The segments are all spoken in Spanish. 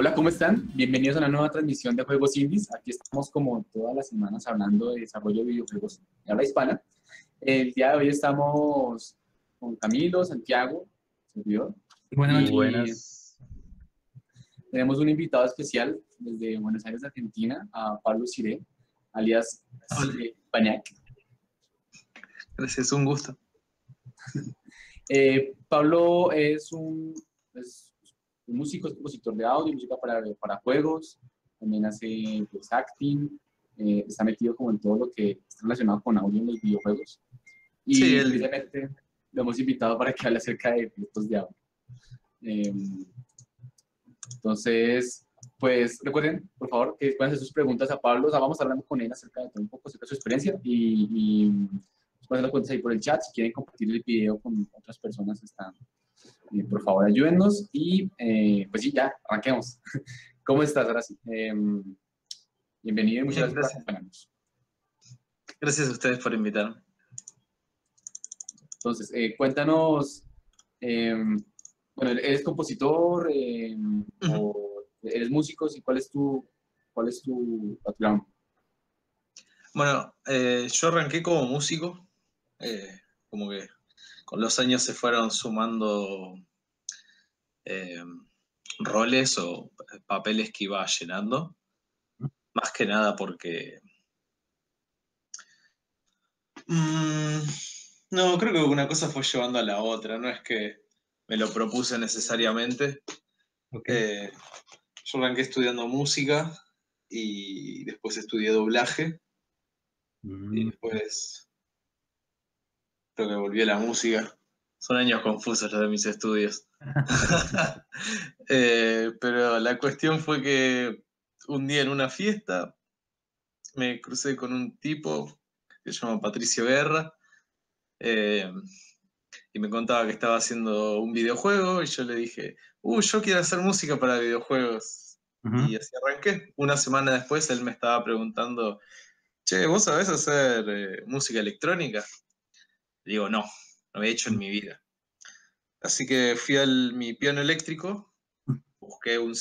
Hola, ¿cómo están? Bienvenidos a una nueva transmisión de Juegos Indies. Aquí estamos como todas las semanas hablando de desarrollo de videojuegos de habla hispana. El día de hoy estamos con Camilo, Santiago, servidor. Buenas, buenas. Tenemos un invitado especial desde Buenos Aires, Argentina, a Pablo Siré, alias Pañac. Gracias, un gusto. Eh, Pablo es un, músico, es compositor de audio, música para, para juegos, también hace pues, acting, eh, está metido como en todo lo que está relacionado con audio en los videojuegos. Y sí, lo hemos invitado para que hable acerca de proyectos de audio. Em, entonces, pues recuerden, por favor, que puedan hacer sus preguntas a Pablo. O sea, vamos hablando con él acerca de todo un poco, acerca de su experiencia y, y pueden las cuentas ahí por el chat. Si quieren compartir el video con otras personas, están, eh, por favor, ayúdennos. Y eh, pues sí, ya, arranquemos. ¿Cómo estás, ahora em, bienvenido y muchas gracias. Gracias a ustedes por invitarme. Entonces, eh, cuéntanos, em, bueno, ¿eres compositor em, o eres músico? ¿Y cuál es tu, cuál es tu background? Bueno, yo arranqué como músico, eh, como que con los años se fueron sumando eh, roles o papeles que iba llenando, más que nada porque... Mm, no, creo que una cosa fue llevando a la otra, no es que me lo propuse necesariamente. Eh, yo arranqué estudiando música y después estudié doblaje. Mm. Y después Creo que volví a la música. Son años confusos los de mis estudios. Eh, pero la cuestión fue que un día en una fiesta me crucé con un tipo que se llama Patricio Guerra eh, y me contaba que estaba haciendo un videojuego y yo le dije, uh, yo quiero hacer música para videojuegos. Y así arranqué. Una semana después él me estaba preguntando, che, ¿vos sabés hacer eh, música electrónica? Digo, no, no había hecho en mi vida. Así que fui al mi piano eléctrico, busqué un,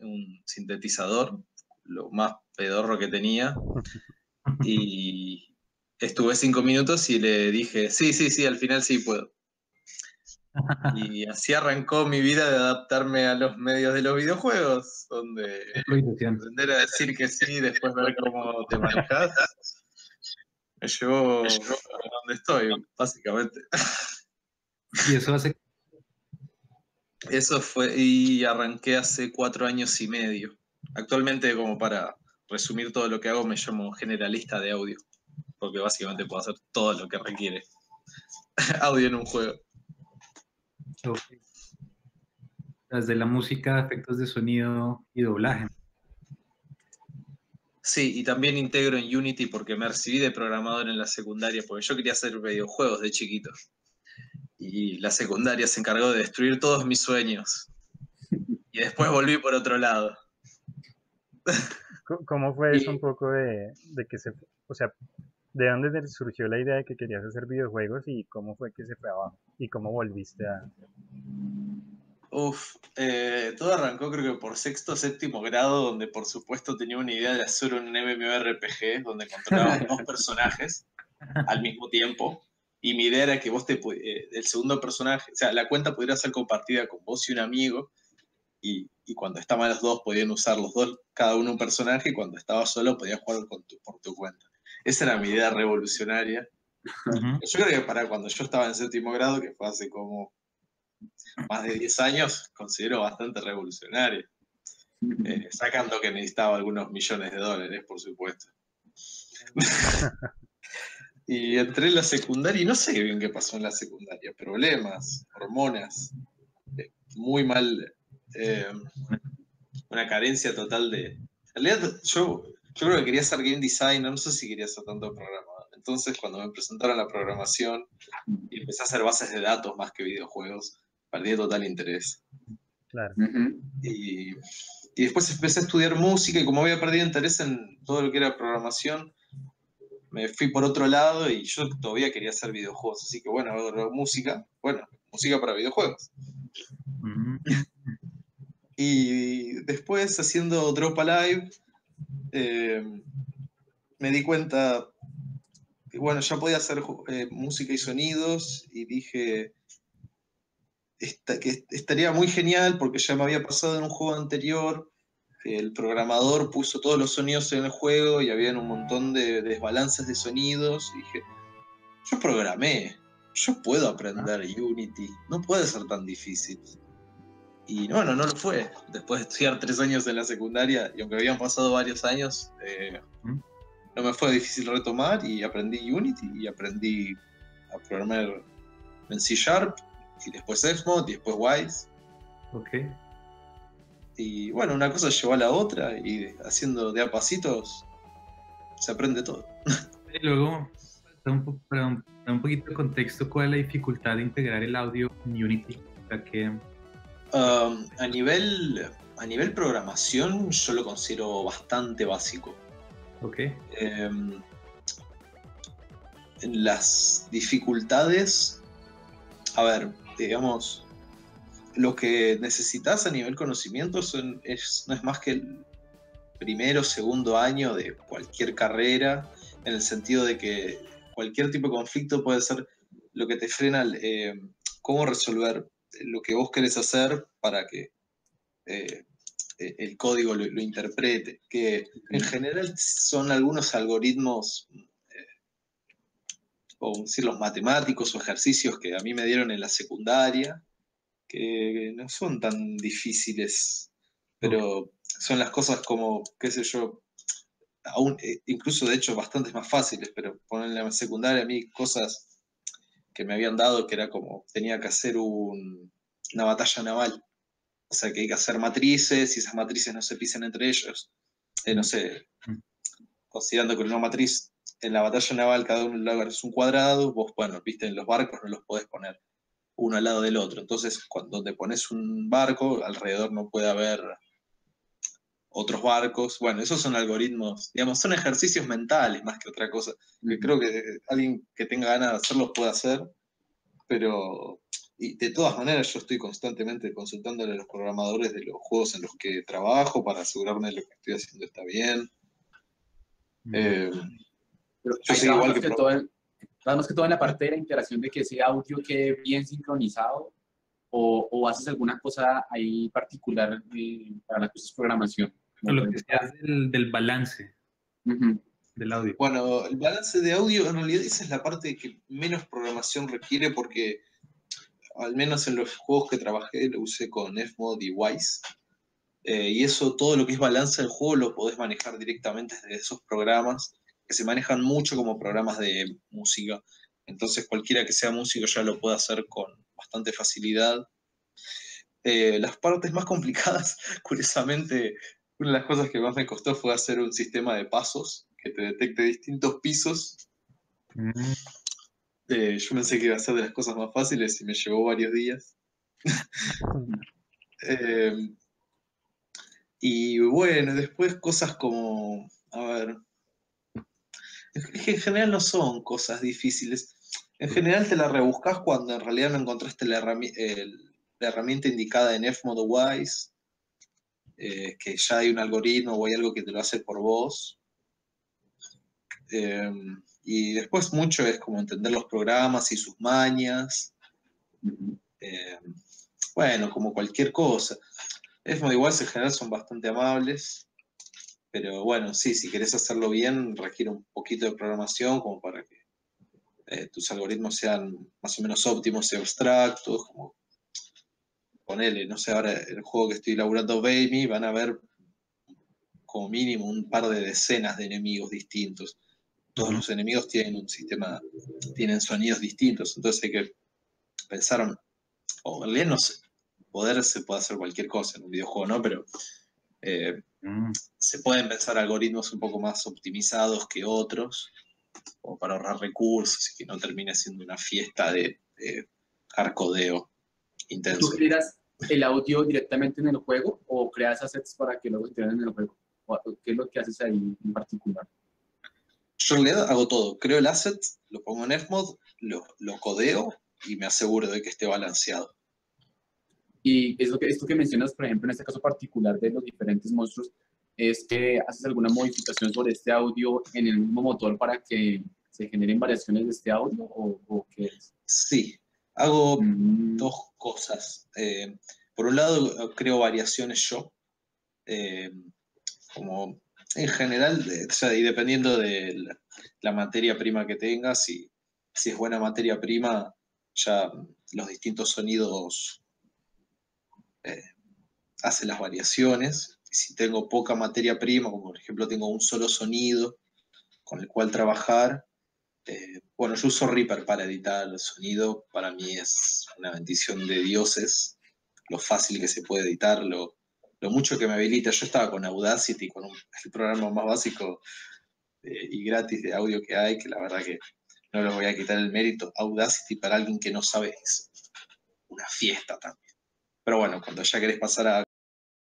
un sintetizador, lo más pedorro que tenía, y estuve cinco minutos y le dije, sí, sí, sí, al final sí puedo. Y así arrancó mi vida de adaptarme a los medios de los videojuegos, donde aprender a decir que sí, después ver cómo te manejas me llevó, a donde estoy, básicamente. ¿Y eso hace? Eso fue, y arranqué hace cuatro años y medio. Actualmente, como para resumir todo lo que hago, me llamo generalista de audio, porque básicamente puedo hacer todo lo que requiere audio en un juego. Desde la música, efectos de sonido y doblaje. Sí, y también integro en Unity porque me recibí de programador en la secundaria, porque yo quería hacer videojuegos de chiquito. Y la secundaria se encargó de destruir todos mis sueños. Y después volví por otro lado. ¿Cómo fue eso un poco de, de que se, o sea, de dónde surgió la idea de que querías hacer videojuegos y cómo fue que se fue abajo? ¿Y cómo volviste a...? Uf, eh, todo arrancó creo que por sexto, séptimo grado, donde por supuesto tenía una idea de hacer un MMORPG donde controlabas dos personajes al mismo tiempo. Y mi idea era que vos te, eh, el segundo personaje, o sea, la cuenta pudiera ser compartida con vos y un amigo. Y, y, cuando estaban los dos podían usar los dos, cada uno un personaje, y cuando estaba solo podías jugar con tu, por tu cuenta. Esa era mi idea revolucionaria. Yo creo que para cuando yo estaba en séptimo grado, que fue hace como más de 10 años, considero bastante revolucionario. Eh, sacando que necesitaba algunos millones de dólares, por supuesto. y entré en la secundaria y no sé bien qué pasó en la secundaria. Problemas, hormonas, eh, muy mal, eh, una carencia total de... En realidad yo, yo creo que quería ser game designer, no sé si quería ser tanto programador. Entonces cuando me presentaron la programación y empecé a hacer bases de datos más que videojuegos, perdí total interés. Claro. y, después empecé a estudiar música y como había perdido interés en todo lo que era programación, me fui por otro lado y yo todavía quería hacer videojuegos. Así que bueno, música, bueno, música para videojuegos. y después, haciendo Drop Alive, eh, me di cuenta que, bueno, ya podía hacer eh, música y sonidos y dije que estaría muy genial porque ya me había pasado en un juego anterior el programador puso todos los sonidos en el juego y había un montón de desbalances de sonidos y dije, yo programé, yo puedo aprender Unity, no puede ser tan difícil. Y bueno, no lo fue. Después de estudiar tres años en la secundaria, y aunque habían pasado varios años, eh, no me fue difícil retomar y aprendí Unity y aprendí a programar en C Sharp y después Xmod y después Wise. Ok. Y bueno, una cosa llevó a la otra y haciendo de a pasitos se aprende todo. Y luego, para un, un, poquito de contexto, ¿cuál es la dificultad de integrar el audio en Unity? O que Um, a, nivel, a nivel programación, yo lo considero bastante básico. Ok. Em, las dificultades, a ver, digamos, lo que necesitas a nivel conocimiento es, no es más que el primero o segundo año de cualquier carrera, en el sentido de que cualquier tipo de conflicto puede ser lo que te frena eh, cómo resolver lo que vos querés hacer para que eh, el código lo, interprete, que en general son algunos algoritmos, o decir los matemáticos o ejercicios que a mí me dieron en la secundaria, que no son tan difíciles, pero son las cosas como, qué sé yo, aún, eh, incluso de hecho bastante más fáciles, pero ponen en la secundaria a mí cosas que me habían dado, que era como, tenía que hacer una batalla naval. O sea, que hay que hacer matrices y esas matrices no se pisen entre ellos. Eh, no sé, mm. considerando que una matriz en la batalla naval cada uno es un cuadrado, vos, bueno, viste, en los barcos no los podés poner uno al lado del otro. Entonces, cuando te pones un barco, alrededor no puede haber otros barcos. Bueno, esos son algoritmos, digamos, son ejercicios mentales más que otra cosa. Que creo que alguien que tenga ganas de hacerlos puede hacer, pero y de todas maneras yo estoy constantemente consultándole a los programadores de los juegos en los que trabajo para asegurarme de que lo que estoy haciendo está bien. Eh, pero yo soy igual que, todo en, más que todo en la parte de la interacción de que ese audio quede bien sincronizado o, o haces alguna cosa ahí particular eh, para la programación. Lo que decías del, del balance del audio. Bueno, el balance de audio en realidad esa es la parte que menos programación requiere porque al menos en los juegos que trabajé lo usé con Fmod y Wise. Eh, y eso, todo lo que es balance del juego lo podés manejar directamente desde esos programas que se manejan mucho como programas de música. Entonces cualquiera que sea músico ya lo puede hacer con bastante facilidad. Eh, las partes más complicadas, curiosamente, una de las cosas que más me costó fue hacer un sistema de pasos que te detecte distintos pisos. Mm. Eh, yo pensé que iba a ser de las cosas más fáciles y me llevó varios días. Eh, y bueno, después cosas como, a ver, en general no son cosas difíciles. En general te la rebuscas cuando en realidad no encontraste la, herramienta indicada en Fmod Wise eh, que ya hay un algoritmo o hay algo que te lo hace por vos. Em, y después mucho es como entender los programas y sus mañas. Em, bueno, como cualquier cosa. Igual, en general son bastante amables. Pero bueno, sí, si querés hacerlo bien, requiere un poquito de programación como para que eh, tus algoritmos sean más o menos óptimos y abstractos, como ponele, no sé, ahora el juego que estoy elaborando Baby, van a ver como mínimo un par de decenas de enemigos distintos. Todos los enemigos tienen un sistema, tienen sonidos distintos, entonces hay que pensar, o en realidad no sé, poder se puede hacer cualquier cosa en un videojuego, ¿no? Pero eh, mm. se pueden pensar algoritmos un poco más optimizados que otros, como para ahorrar recursos y que no termine siendo una fiesta de, de arcodeo intenso el audio directamente en el juego o creas assets para que luego se en el juego? ¿Qué es lo que haces ahí en particular? Yo en realidad hago todo. Creo el asset, lo pongo en Fmod, lo, lo codeo y me aseguro de que esté balanceado. Y es lo que, esto que mencionas, por ejemplo, en este caso particular de los diferentes monstruos, es que haces alguna modificación sobre este audio en el mismo motor para que se generen variaciones de este audio o, o qué es? Sí, hago Mm, dos cosas. Eh, por un lado, creo variaciones yo, eh, como en general, o sea, y dependiendo de la, la materia prima que tengas, si, si es buena materia prima, ya los distintos sonidos eh, hacen las variaciones. Si tengo poca materia prima, como por ejemplo tengo un solo sonido con el cual trabajar, eh, bueno, yo uso Reaper para editar el sonido. Para mí es una bendición de dioses. Lo fácil que se puede editar, lo, lo mucho que me habilita. Yo estaba con Audacity, con un- el programa más básico eh, y gratis de audio que hay, que la verdad que no les voy a quitar el mérito. Audacity para alguien que no sabe es una fiesta también. Pero bueno, cuando ya querés pasar a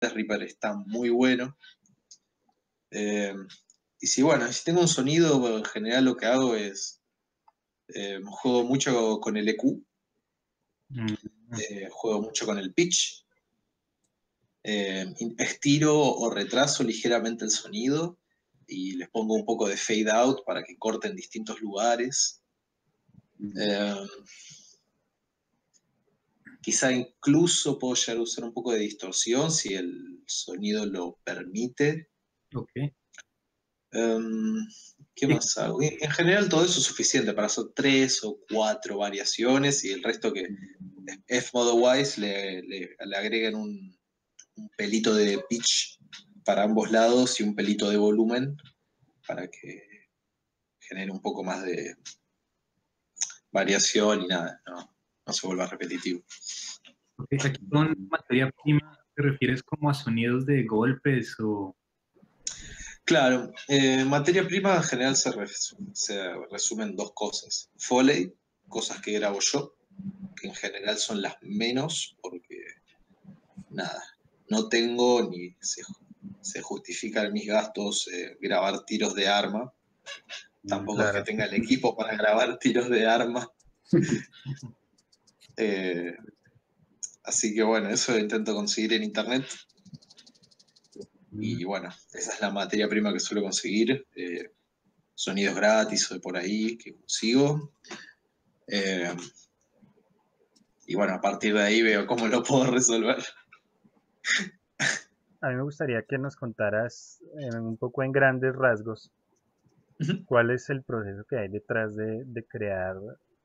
Reaper está muy bueno. Eh, y si bueno, si tengo un sonido, en general lo que hago es eh, juego mucho con el EQ, Mm, eh, juego mucho con el pitch, estiro o retraso ligeramente el sonido y les pongo un poco de fade out para que corte en distintos lugares. Eh, quizá incluso puedo llegar a usar un poco de distorsión si el sonido lo permite. Ok. Em, ¿Qué más hago? En en general todo eso es suficiente para hacer tres o cuatro variaciones y el resto que F-Motherwise le, le, le agregan un, un pelito de pitch para ambos lados y un pelito de volumen para que genere un poco más de variación y nada, no, no se vuelva repetitivo. Aquí con materia prima, ¿te refieres como a sonidos de golpes o...? Claro, eh, materia prima en general se, res- se resume en dos cosas. Foley, cosas que grabo yo, que en general son las menos, porque nada, no tengo ni se, se justifican mis gastos eh, grabar tiros de arma. Tampoco es que tenga el equipo para grabar tiros de arma. Eh, así que bueno, eso intento conseguir en internet. Y bueno, esa es la materia prima que suelo conseguir. eh, sonidos gratis o de por ahí que consigo. Eh, y bueno, a partir de ahí veo cómo lo puedo resolver. A mí me gustaría que nos contaras eh, un poco en grandes rasgos cuál es el proceso que hay detrás de, de crear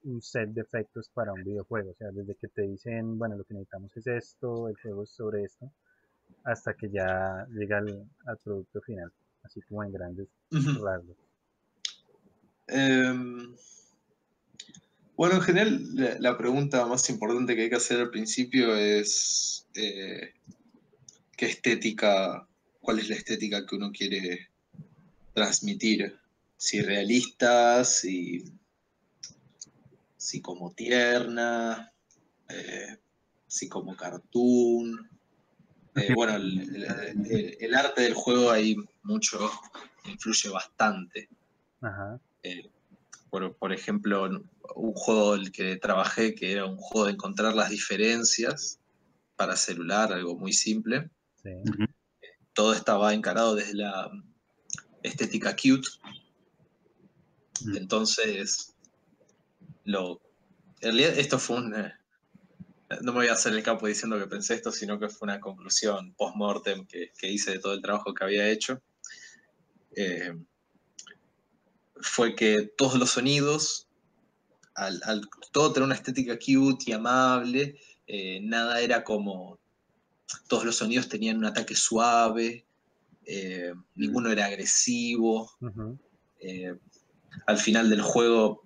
un set de efectos para un videojuego. O sea, desde que te dicen, bueno, lo que necesitamos es esto, el juego es sobre esto, hasta que ya llega al, al producto final, así como en grandes Ujú. rasgos. Em, bueno, en general, la, la pregunta más importante que hay que hacer al principio es eh, qué estética, cuál es la estética que uno quiere transmitir. Si realista, si, si como tierna, eh, si como cartoon. Eh, bueno, el, el- el- el arte del juego ahí mucho influye bastante. Ajá, Eh, por, por ejemplo, un juego el que trabajé que era un juego de encontrar las diferencias para celular, algo muy simple. sí. Todo estaba encarado desde la estética cute. Mm. Entonces, lo, en realidad esto fue un... eh, no me voy a hacer el capo diciendo que pensé esto, sino que fue una conclusión post-mortem que, que hice de todo el trabajo que había hecho. Eh, fue que todos los sonidos, al, al todo tener una estética cute y amable, eh, nada era como. Todos los sonidos tenían un ataque suave, eh, ninguno era agresivo. eh, al final del juego,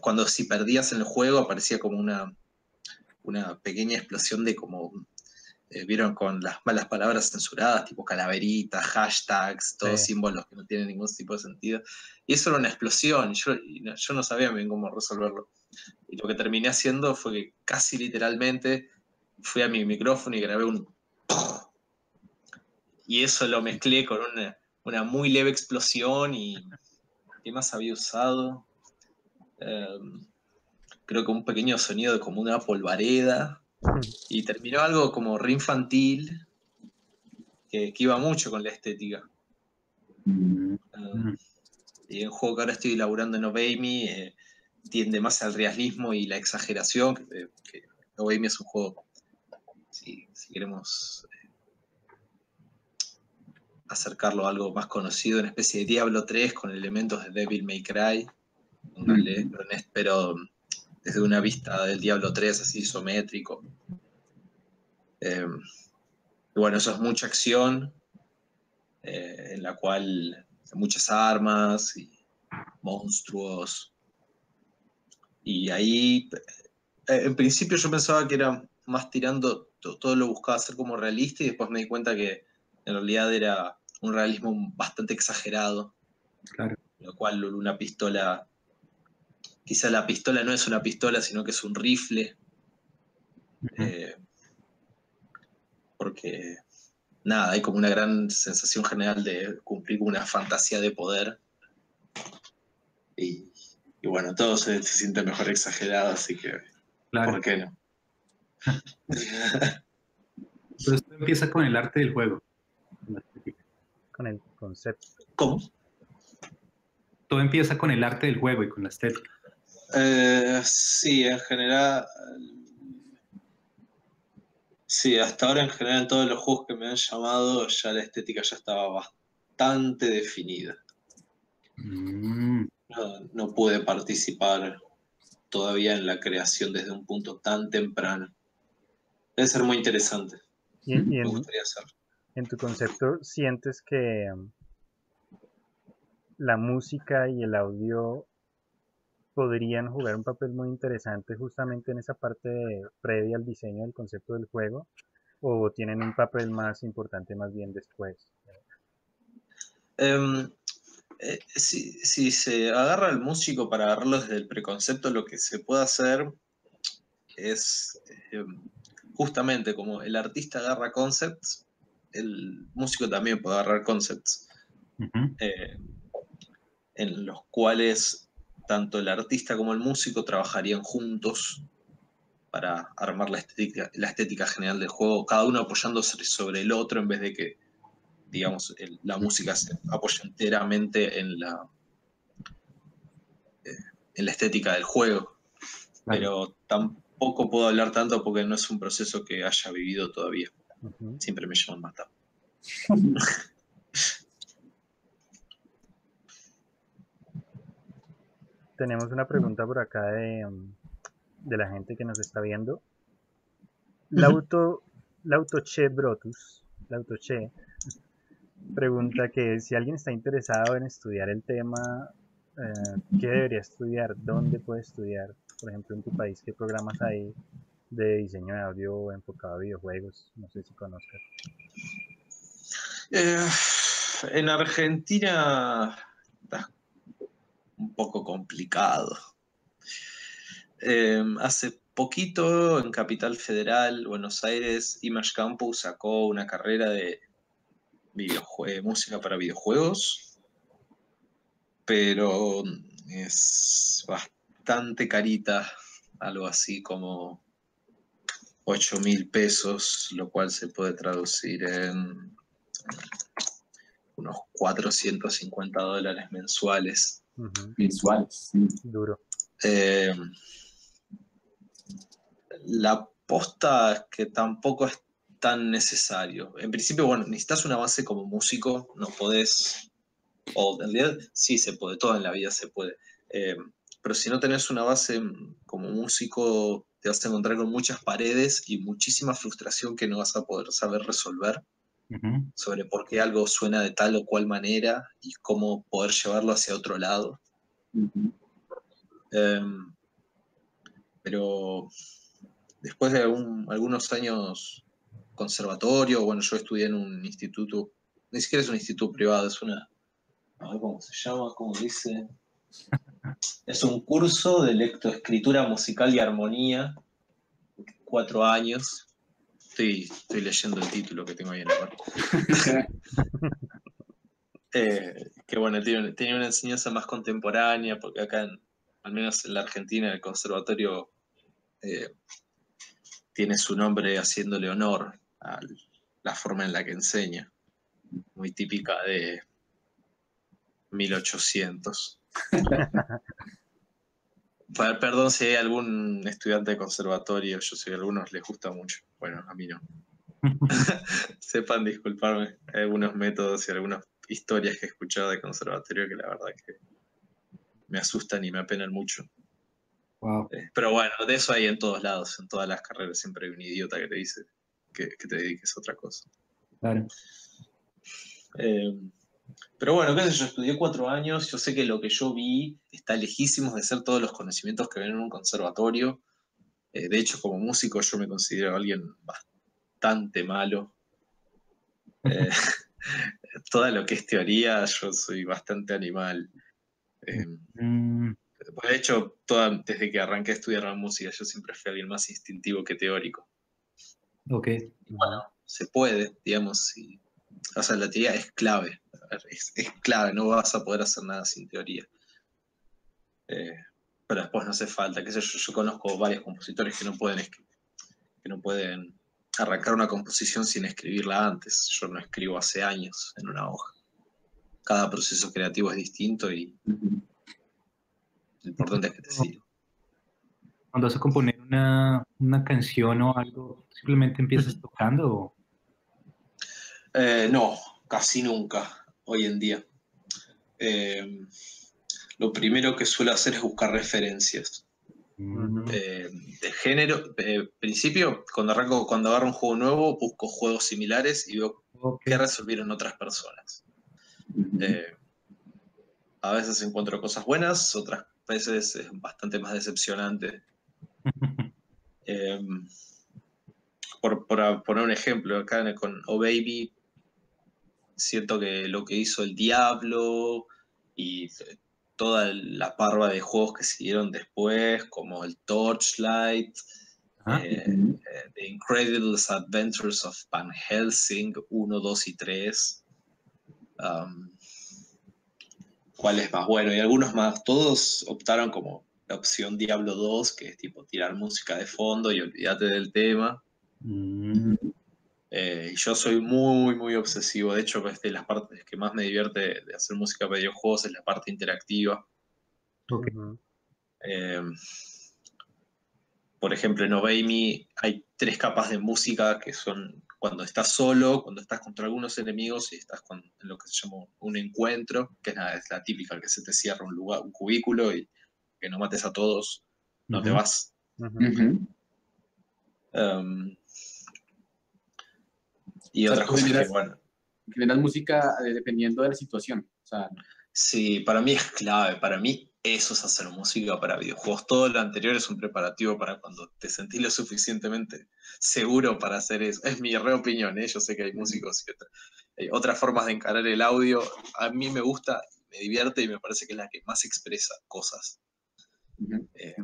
cuando si perdías en el juego, aparecía como una, una pequeña explosión de como. eh, Vieron con las malas palabras censuradas, tipo calaveritas, hashtags, todos Sí. símbolos que no tienen ningún tipo de sentido. Y eso era una explosión, yo, yo no sabía bien cómo resolverlo. Y lo que terminé haciendo fue que casi literalmente fui a mi micrófono y grabé un... Y eso lo mezclé con una, una muy leve explosión y... ¿Qué más había usado? Em, creo que un pequeño sonido de como una polvareda. Y terminó algo como re infantil, que, que iba mucho con la estética. Mm. Ah, y el juego que ahora estoy elaborando en Obey Me eh, tiende más al realismo y la exageración. Que, que es un juego, si, si queremos eh, acercarlo a algo más conocido, una especie de Diablo 3 con elementos de Devil May Cry, Mm. pero desde una vista del Diablo 3 así isométrico. Eh, bueno, eso es mucha acción, eh, en la cual hay muchas armas y monstruos. Y ahí, eh, en principio yo pensaba que era más tirando, to- todo lo buscaba hacer como realista y después me di cuenta que en realidad era un realismo bastante exagerado, Claro. lo cual una pistola, quizá la pistola no es una pistola, sino que es un rifle, eh, porque nada, hay como una gran sensación general de cumplir con una fantasía de poder. Y, y bueno, todo se, se siente mejor exagerado, así que, Claro. ¿por qué no? Entonces todo empieza con el arte del juego. Con el concepto. ¿Cómo? Todo empieza con el arte del juego y con la estética. Eh, sí, en general. Sí, hasta ahora en general en todos los juegos que me han llamado ya la estética ya estaba bastante definida. Mm, No, no pude participar todavía en la creación desde un punto tan temprano. Debe ser muy interesante. Y, y Me en, gustaría hacerlo. en tu concepto, ¿sientes que la música y el audio podrían jugar un papel muy interesante justamente en esa parte de- previa al diseño del concepto del juego? ¿O tienen un papel más importante más bien después? Em, eh, si, si se agarra al músico para agarrarlo desde el preconcepto, lo que se puede hacer es em, justamente como el artista agarra concepts, el músico también puede agarrar concepts, eh, en los cuales tanto el artista como el músico trabajarían juntos para armar la estética, la estética general del juego, cada uno apoyándose sobre el otro en vez de que digamos, el- la música se apoya enteramente en la, eh, en la estética del juego. Pero tampoco puedo hablar tanto porque no es un proceso que haya vivido todavía. Siempre me llaman más tarde. Tenemos una pregunta por acá de, um, de la gente que nos está viendo. Lauto, Lautoche Brotus, Lautoche, pregunta que si alguien está interesado en estudiar el tema, eh, ¿qué debería estudiar? ¿Dónde puede estudiar? Por ejemplo, en tu país, ¿qué programas hay de diseño de audio enfocado a videojuegos? No sé si conozcas. Eh, en Argentina está un poco complicado. Eh, hace poquito en Capital Federal, Buenos Aires, Image Campus sacó una carrera de música para videojuegos, pero es bastante carita, algo así como 8 mil pesos, lo cual se puede traducir en unos 450 dólares mensuales. Visuales. sí. Duro. Eh, la posta es que tampoco es tan necesario. En principio, bueno, necesitas una base como músico, no podés, o en realidad sí se puede, todo en la vida se puede. Eh, pero si no tenés una base como músico, te vas a encontrar con muchas paredes y muchísima frustración que no vas a poder saber resolver. Sobre por qué algo suena de tal o cual manera y cómo poder llevarlo hacia otro lado. Em, pero después de algún- algunos años conservatorio, bueno, yo estudié en un instituto, ni siquiera es un instituto privado, es una, a ver cómo se llama, cómo dice. Es un curso de lectoescritura musical y armonía, cuatro años. Estoy, estoy leyendo el título que tengo ahí en la mano. Eh, que bueno, tiene, tiene una enseñanza más contemporánea, porque acá, en- al menos en la Argentina, el conservatorio eh, tiene su nombre haciéndole honor a la forma en la que enseña, muy típica de 1800. Perdón si hay algún estudiante de conservatorio, yo sé que a algunos les gusta mucho. Bueno, a mí no. Sepan disculparme, hay algunos métodos y algunas historias que he escuchado de conservatorio que la verdad que me asustan y me apenan mucho. Eh, pero bueno, de eso hay en todos lados, en todas las carreras siempre hay un idiota que te dice que, te dediques a otra cosa. Claro. Eh, pero bueno, qué sé yo, estudié cuatro años, yo sé que lo que yo vi está lejísimos de ser todos los conocimientos que ven en un conservatorio. Eh, de hecho, como músico yo me considero alguien bastante malo. Eh, todo lo que es teoría, yo soy bastante animal. Eh, mm. De hecho, toda, desde que arranqué a estudiar la música, yo siempre fui alguien más instintivo que teórico. Ok. bueno, se puede, digamos, o sea, la teoría es clave, es, clave, no vas a poder hacer nada sin teoría. Eh, pero después no hace falta, qué sé yo, yo conozco varios compositores que no pueden que no pueden arrancar una composición sin escribirla antes. Yo no escribo hace años en una hoja. Cada proceso creativo es distinto y lo importante es que te siga. Cuando vas a componer una, una canción o algo, ¿simplemente empiezas tocando? Eh, no, casi nunca, hoy en día. Eh, lo primero que suelo hacer es buscar referencias. Eh, de género, principio, cuando arranco, cuando agarro un juego nuevo, busco juegos similares y veo qué resolvieron otras personas. a veces encuentro cosas buenas, otras veces es bastante más decepcionante. por, por, poner un ejemplo, acá con Oh Baby siento que lo que hizo el Diablo y toda la parva de juegos que siguieron después, como el Torchlight, ah, eh, eh, The Incredible Adventures of Van Helsing 1, 2 y 3. Um, ¿Cuál es más bueno? Y algunos más, todos optaron como la opción Diablo 2, que es tipo tirar música de fondo y olvídate del tema. Mm. Eh, yo soy muy, muy obsesivo. De hecho, de las partes que más me divierte de hacer música para videojuegos es la parte interactiva. Eh, por ejemplo, en Obey hay tres capas de música que son cuando estás solo, cuando estás contra algunos enemigos y estás con, en lo que se llama un encuentro, que es, la típica que se te cierra un lugar, un cubículo y que no mates a todos, no te vas. Y otra cosa que, bueno. Generas música eh, dependiendo de la situación. sí, para mí es clave. Para mí eso es hacer música para videojuegos. Todo lo anterior es un preparativo para cuando te sentís lo suficientemente seguro para hacer eso. Es mi re opinión, ¿eh? yo sé que hay músicos y hay otras formas de encarar el audio. A mí me gusta, me divierte y me parece que es la que más expresa cosas. Eh,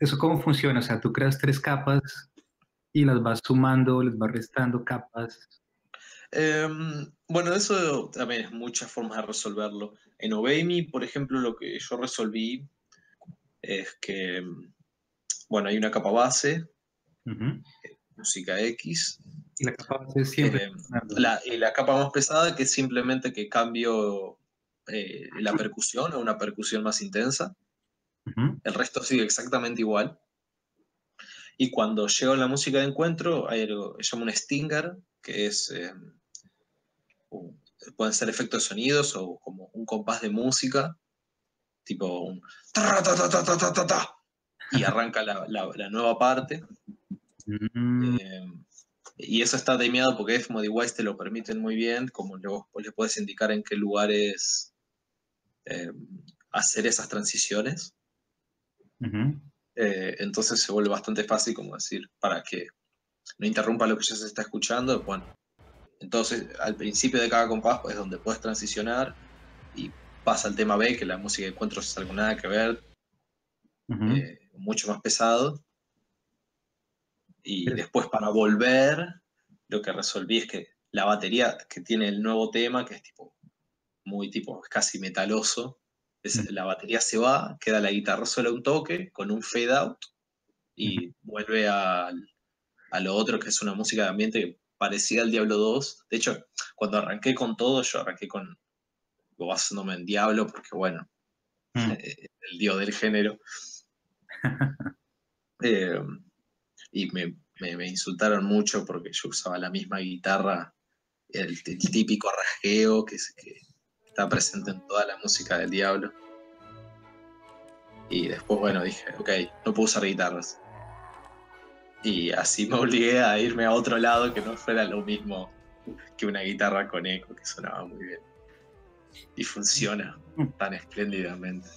¿Eso cómo funciona? O sea, tú creas tres capas y las vas sumando, les vas restando capas. Em, bueno, eso también es muchas formas de resolverlo. En Obey por ejemplo, lo que yo resolví es que, bueno, hay una capa base, música X. Y la capa base siempre. Em, la, y la capa más pesada, que es simplemente que cambio eh, la percusión a una percusión más intensa. El resto sigue exactamente igual. Y cuando llego a la música de encuentro, hay algo que se llama un stinger, que es, eh, pueden ser efectos de sonidos o como un compás de música, tipo un y arranca la, la, nueva parte. Mm. Eh, y eso está timeado porque Fmodwise te lo permiten muy bien, como luego le puedes indicar en qué lugares eh, hacer esas transiciones. Eh, entonces se vuelve bastante fácil como decir, para que no interrumpa lo que ya se está escuchando, bueno, entonces al principio de cada compás es donde puedes transicionar y pasa al tema B, que la música de encuentros es algo nada que ver, eh, mucho más pesado. Y después para volver, lo que resolví es que la batería que tiene el nuevo tema, que es tipo muy tipo, casi metaloso, Mm. la batería se va, queda la guitarra solo un toque con un fade out y vuelve al, a lo otro, que es una música de ambiente parecida al Diablo 2. De hecho, cuando arranqué con todo, yo arranqué con basándome en Diablo, porque bueno, Mm. eh, el dios del género. Eh, y me, me- me insultaron mucho porque yo usaba la misma guitarra, el, el típico rasgueo que, que está presente en toda la música del diablo. Y después, bueno, dije, ok, no puedo usar guitarras. Y así me obligué a irme a otro lado que no fuera lo mismo que una guitarra con eco, que sonaba muy bien. Y funciona tan espléndidamente.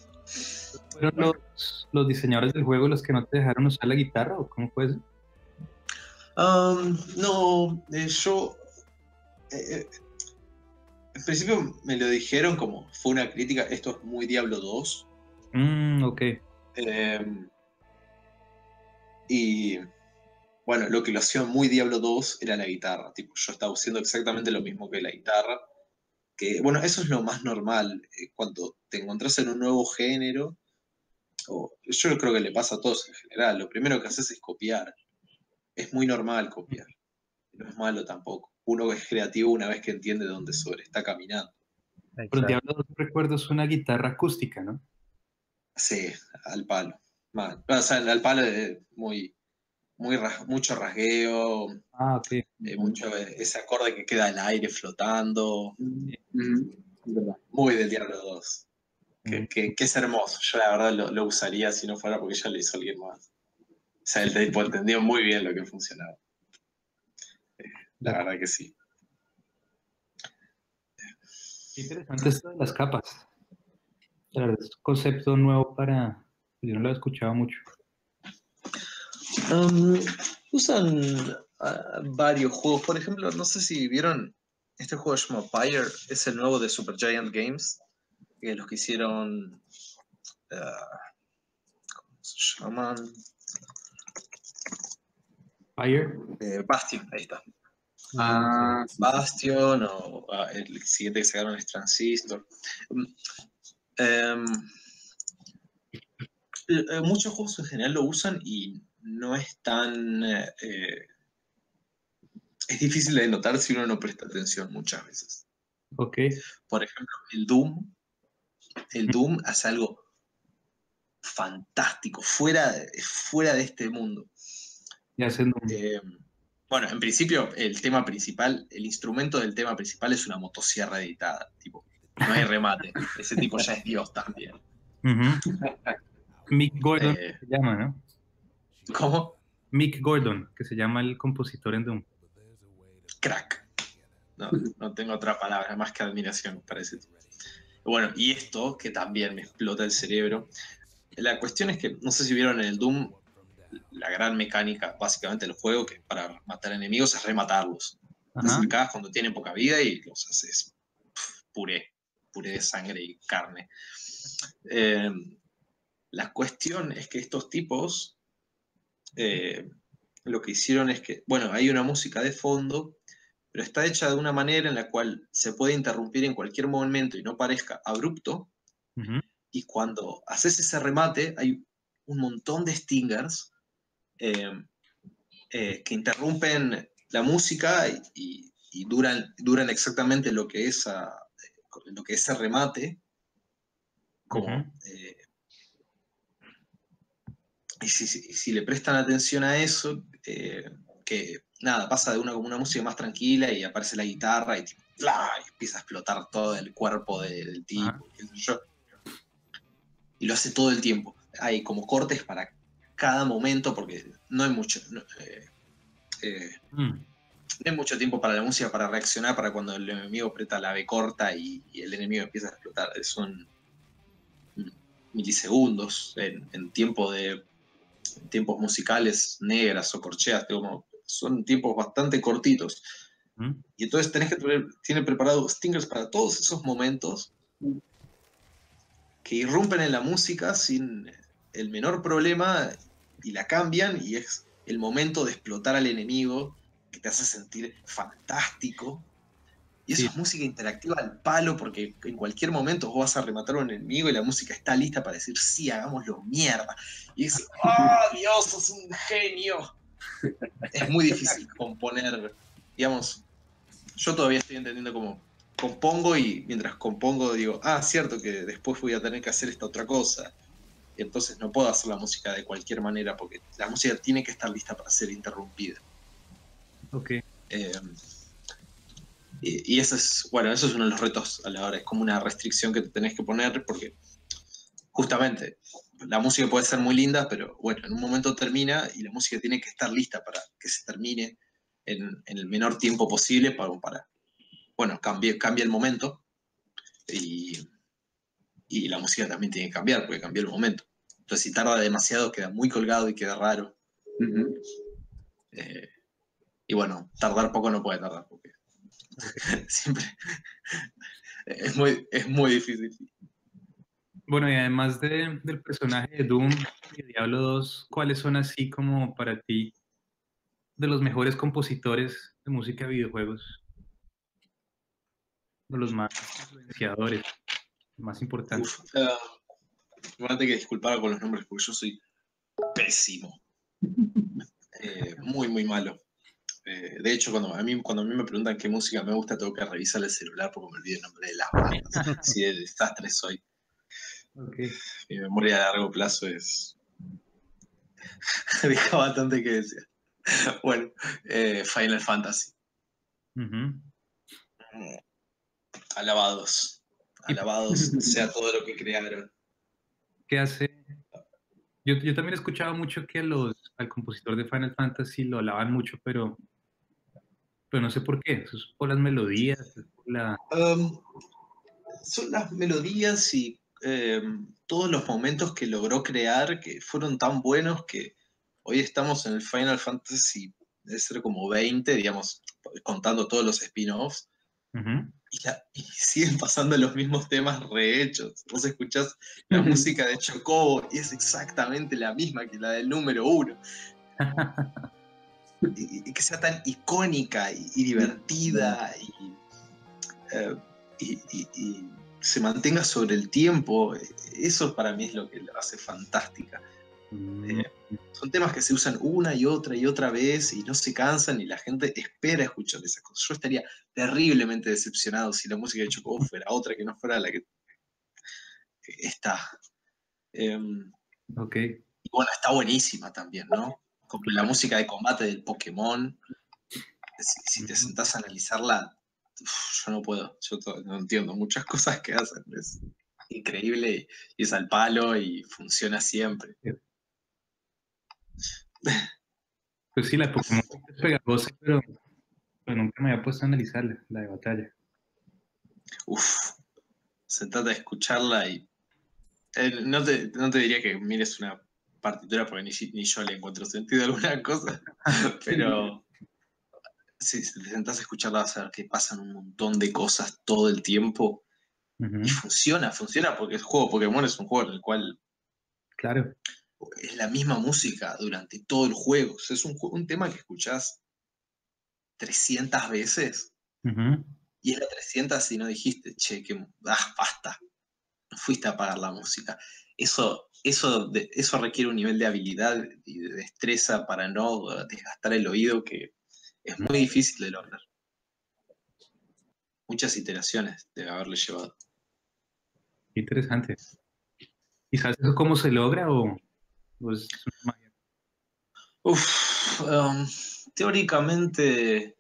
¿Fueron los, los diseñadores del juego los que no te dejaron usar la guitarra o cómo fue eso? Um, no, eh, yo. eh, eh, en principio me lo dijeron como fue una crítica. Esto es muy Diablo 2. Mm, ok. eh, y bueno, lo que lo hacía muy Diablo 2 era la guitarra. Tipo, yo estaba haciendo exactamente lo mismo que la guitarra. Que bueno, eso es lo más normal. eh, cuando te encontrás en un nuevo género, o, yo creo que le pasa a todos en general. Lo primero que haces es copiar. Es muy normal copiar. No es malo tampoco. Uno es creativo una vez que entiende dónde sobre está caminando. Pero. Diablo 2 recuerdo es una guitarra acústica, ¿no? Sí, al palo. Mal. O sea, al palo de muy, muy ras- mucho rasgueo, Ah, ok. eh, mucho ese acorde que queda en el aire flotando. Es. Muy del Diablo 2. Que, Mm. que- que es hermoso. Yo la verdad lo, lo usaría si no fuera porque ya lo hizo alguien más. O sea, el tipo entendió muy bien lo que funcionaba. La verdad que sí. Qué interesante esto de las capas. La verdad es un concepto nuevo para... Yo no lo he escuchado mucho. Um, usan ah, varios juegos. Por ejemplo, no sé si vieron este juego se llama Pyre, es el nuevo de Supergiant Games, que los que hicieron. ah, ¿Cómo se llaman? Fire. Eh, Bastion, ahí está. Ah. Bastion o ah, el siguiente que sacaron es Transistor. Mm, em, eh, muchos juegos en general lo usan y no es tan... eh, eh, es difícil de notar si uno no presta atención muchas veces. Ok. Por ejemplo, el Doom. El Doom hace algo fantástico, fuera, fuera de este mundo. Ya. Eh, bueno, en principio, el tema principal, el instrumento del tema principal es una motosierra editada. Tipo, no hay remate. Ese tipo ya es Dios también. Mick Gordon Eh. se llama, ¿no? ¿Cómo? Mick Gordon, que se llama el compositor en Doom. Crack. No, no tengo otra palabra más que admiración para ese tipo. Bueno, y esto, que también me explota el cerebro. La cuestión es que, no sé si vieron en el Doom, la gran mecánica básicamente del juego, que para matar enemigos es rematarlos. Sacás cuando tienen poca vida y los haces puré, puré de sangre y carne. Eh, la cuestión es que estos tipos eh, lo que hicieron es que, bueno, hay una música de fondo, pero está hecha de una manera en la cual se puede interrumpir en cualquier momento y no parezca abrupto. Y cuando haces ese remate, hay un montón de stingers eh, eh, que interrumpen la música y, y- y duran, duran exactamente lo que es, a- lo que es el remate. Como, eh, y si, si- si le prestan atención a eso, eh, que nada, pasa de una, como una música más tranquila y aparece la guitarra y, tipo, ¡plá! y empieza a explotar todo el cuerpo de- del tipo. Yo. Y lo hace todo el tiempo. Hay como cortes para cada momento porque no hay mucho. no, eh, eh, Mm. no hay mucho tiempo para la música para reaccionar para cuando el enemigo aprieta la B corta y, y el enemigo empieza a explotar. Son milisegundos en, en tiempo de en tiempos musicales negras o corcheas, como, son tiempos bastante cortitos. Mm. Y entonces tenés que tener, tiene preparado stingers para todos esos momentos que irrumpen en la música sin el menor problema y la cambian y es el momento de explotar al enemigo que te hace sentir fantástico. Y eso Sí. es música interactiva al palo porque en cualquier momento vos vas a rematar a un enemigo y la música está lista para decir, sí, hagámoslo mierda. Y dices, ¡ah, Dios, sos un genio! es muy difícil componer, digamos, yo todavía estoy entendiendo cómo compongo y mientras compongo digo, ah, cierto que después voy a tener que hacer esta otra cosa. Entonces no puedo hacer la música de cualquier manera porque la música tiene que estar lista para ser interrumpida. Ok. Eh, y, y eso es, bueno, eso es uno de los retos a la hora, es como una restricción que te tenés que poner porque justamente la música puede ser muy linda, pero bueno, en un momento termina y la música tiene que estar lista para que se termine en, en el menor tiempo posible para, para bueno, cambie, cambia el momento y, y la música también tiene que cambiar porque cambia el momento. Entonces si tarda demasiado queda muy colgado y queda raro. Eh, y bueno, tardar poco no puede tardar porque siempre es muy, es muy difícil. Bueno, y además de- del personaje de Doom y Diablo 2, ¿cuáles son así como para ti de los mejores compositores de música de videojuegos? De los más influenciadores, más importantes. Uf, me van a tener que disculpar con los nombres porque yo soy pésimo. Eh, muy, muy malo. Eh, de hecho, cuando a, mí, cuando a mí me preguntan qué música me gusta, tengo que revisar el celular porque me olvido el nombre de las bandas. Si de desastre soy. Ok. Mi memoria a largo plazo es. Deja bastante que decir. Bueno, eh, Final Fantasy. Alabados. Alabados sea todo lo que crearon. ¿Qué hace? Yo, yo también he escuchado mucho que los, al compositor de Final Fantasy lo alaban mucho, pero, pero no sé por qué. Eso es por las melodías, es por la... Um, son las melodías y em, todos los momentos que logró crear que fueron tan buenos que hoy estamos en el Final Fantasy, debe ser como 20, digamos, contando todos los spin-offs, Ujú. Y, la- y siguen pasando los mismos temas rehechos. Vos escuchás la música de Chocobo y es exactamente la misma que la del número uno. y, y que sea tan icónica y, y divertida y, eh, y- se mantenga sobre el tiempo, eh, eso para mí es lo que la hace fantástica. Mm, Son temas que se usan una y otra y otra vez y no se cansan y la gente espera escuchar esas cosas. Yo estaría terriblemente decepcionado si la música de Chocobo fuera otra que no fuera la que está. Em, ok. Y bueno, está buenísima también, ¿no? Como la música de combate del Pokémon. Si, si te sentás a analizarla, uf, yo no puedo. Yo no entiendo muchas cosas que hacen. Es increíble y, y es al palo y funciona siempre. Pues sí, la de Pokémon es pegajosa, pero, pero nunca me había puesto a analizarla, la de batalla. Uf, sentate a escucharla y. eh, no, te, no te diría que mires una partitura porque ni, ni yo le encuentro sentido a alguna cosa, pero si te sentás a escucharla vas a ver que pasan un montón de cosas todo el tiempo y funciona, funciona porque el juego Pokémon es un juego en el cual Claro. Es la misma música durante todo el juego. O sea, es un, un tema que escuchás 300 veces y es la 300 y no dijiste, che, que ah, basta. No fuiste a apagar la música. Eso, eso, de- eso requiere un nivel de habilidad y de destreza para no desgastar el oído que es muy difícil de lograr. Muchas iteraciones debe haberle llevado. interesante. ¿Y sabes cómo se logra o, es? Uf, um, teóricamente,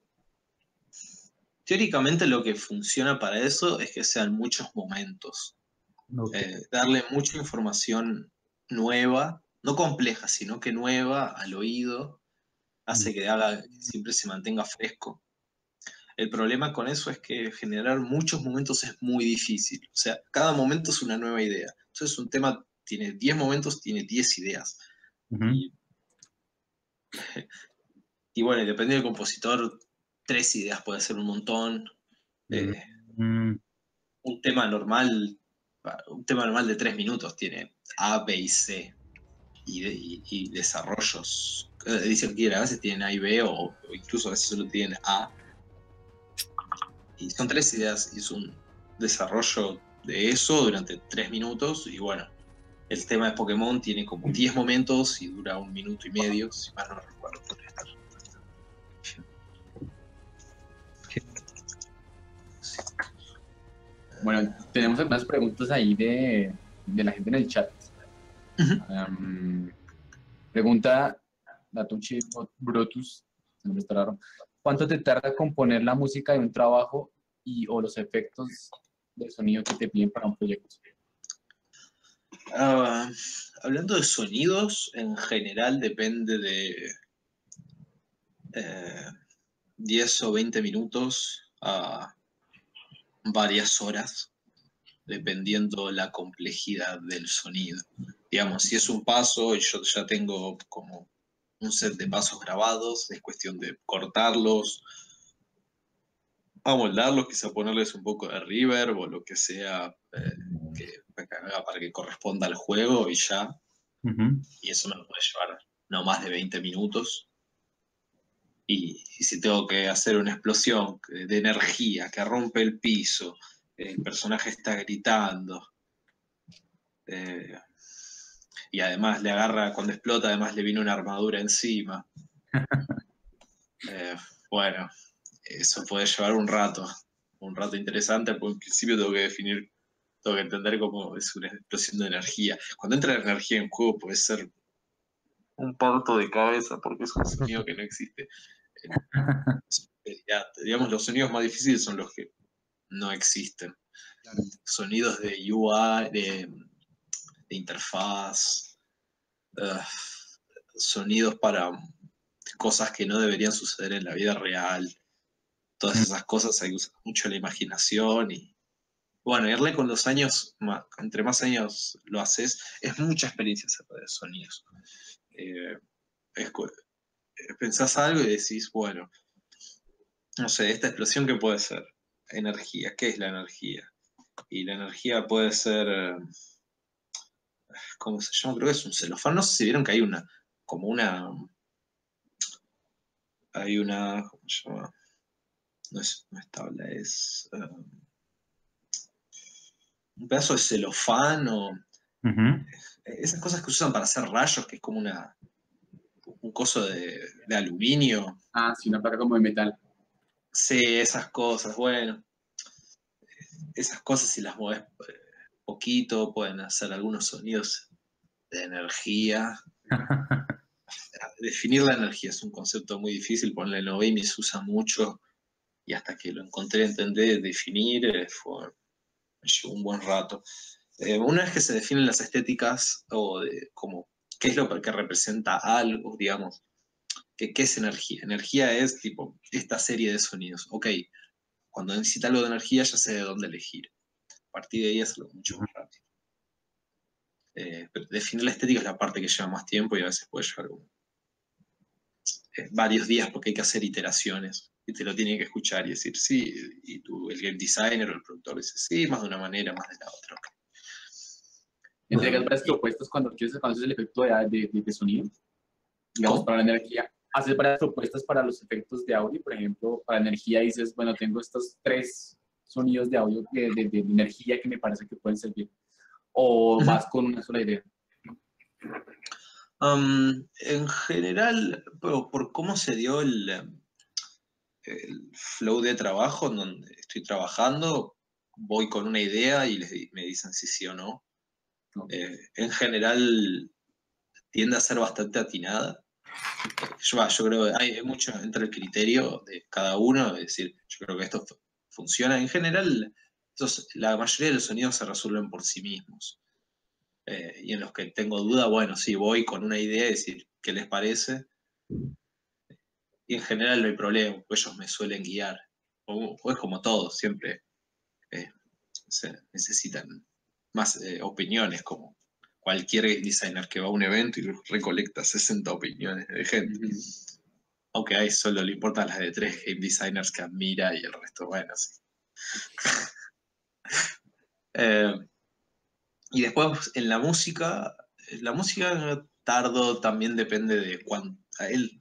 teóricamente lo que funciona para eso es que sean muchos momentos. Eh, darle mucha información nueva, no compleja, sino que nueva al oído, hace que haga que siempre se mantenga fresco. El problema con eso es que generar muchos momentos es muy difícil. O sea, cada momento es una nueva idea. Entonces un tema tiene 10 momentos, tiene 10 ideas. ujú, Y, y bueno, depende del compositor, tres ideas puede ser un montón. Eh, mm, un tema normal, un tema normal de tres minutos tiene A, B y C. Y, de- y- y desarrollos. eh, Dicen que a veces tienen A y B, o, o incluso a veces solo tienen A. Y son tres ideas, y es un desarrollo de eso durante tres minutos. Y bueno, el tema de Pokémon tiene como 10 momentos y dura un minuto y medio, si mal no recuerdo. Bueno, tenemos algunas preguntas ahí de, de la gente en el chat. Um, pregunta Datucci Brutus, se raro. ¿Cuánto te tarda componer la música de un trabajo y o los efectos de sonido que te piden para un proyecto? Ah, hablando de sonidos, en general depende de eh, 10 o 20 minutos a varias horas, dependiendo la complejidad del sonido. Digamos, si es un paso yo ya tengo como un set de pasos grabados, es cuestión de cortarlos, amoldarlos, quizá ponerles un poco de reverb o lo que sea eh, que que haga para que corresponda al juego y ya. Y eso me lo puede llevar no más de 20 minutos. Y, y si tengo que hacer una explosión de energía que rompe el piso, el personaje está gritando, eh, y además le agarra, cuando explota, además le viene una armadura encima. Eh, bueno, eso puede llevar un rato, un rato interesante, porque en principio tengo que definir, tengo que entender cómo es una explosión de energía. Cuando entra la energía en juego puede ser un parto de cabeza, porque es un sonido que no existe. realidad. Digamos, los sonidos más difíciles son los que no existen. Sonidos de UI, de, de interfaz, eh, sonidos para cosas que no deberían suceder en la vida real. Todas esas cosas hay que usar mucho la imaginación y bueno, irle con los años, entre más años lo haces, es mucha experiencia hacer de sonidos. Eh, eh, pensás algo y decís, bueno, no sé, esta explosión que puede ser energía, ¿qué es la energía? Y la energía puede ser, eh, ¿cómo se llama? Creo que es un celofán. No sé si vieron que hay una, como una, hay una, ¿cómo se llama? No es, no tabla, es eh, un pedazo de celofán o esas cosas que usan para hacer rayos, que es como una, un coso de, de aluminio. Ah, sí, una placa como de metal. Sí, esas cosas, bueno. Esas cosas si las mueves eh, poquito pueden hacer algunos sonidos de energía. Definir la energía es un concepto muy difícil, ponerle en OBMI se usa mucho y hasta que lo encontré, entender, definir, eh, fue, llevó un buen rato. Eh, una vez que se definen las estéticas o como qué es lo que representa algo, digamos, ¿qué, qué es energía? Energía es tipo esta serie de sonidos. Ok, cuando necesita algo de energía ya sé de dónde elegir. A partir de ahí es algo mucho más rápido. Eh, pero definir la estética es la parte que lleva más tiempo y a veces puede llevar eh, varios días porque hay que hacer iteraciones te lo tienen que escuchar y decir sí, y tú, el game designer o el productor dice sí, más de una manera, más de la otra. Entregas varias propuestas cuando quieres cuando haces el efecto de, de, de- sonido. Digamos, para la energía. Haces varias propuestas para los efectos de audio. Por ejemplo, para energía dices, bueno, tengo estos tres sonidos de audio de, de- de energía que me parece que pueden servir. O vas con una sola idea. Um, en general, por, por cómo se dio el, el flow de trabajo en donde estoy trabajando, voy con una idea y les me dicen si sí o no. Ok. Eh, en general tiende a ser bastante atinada. Yo, yo creo que hay mucho entre el criterio de cada uno, es decir, yo creo que esto fu- funciona. En general, estos- la mayoría de los sonidos se resuelven por sí mismos. Eh, y en los que tengo duda, bueno, sí, voy con una idea y decir, ¿qué les parece? Y en general no hay problema, ellos me suelen guiar. O, o es como todo, siempre eh, se necesitan más eh, opiniones, como cualquier designer que va a un evento y recolecta 60 opiniones de gente. Aunque ahí solo le importan las de tres game designers que admira y el resto, bueno, sí. Eh, y después en la música, la música tardo también depende de cuánto.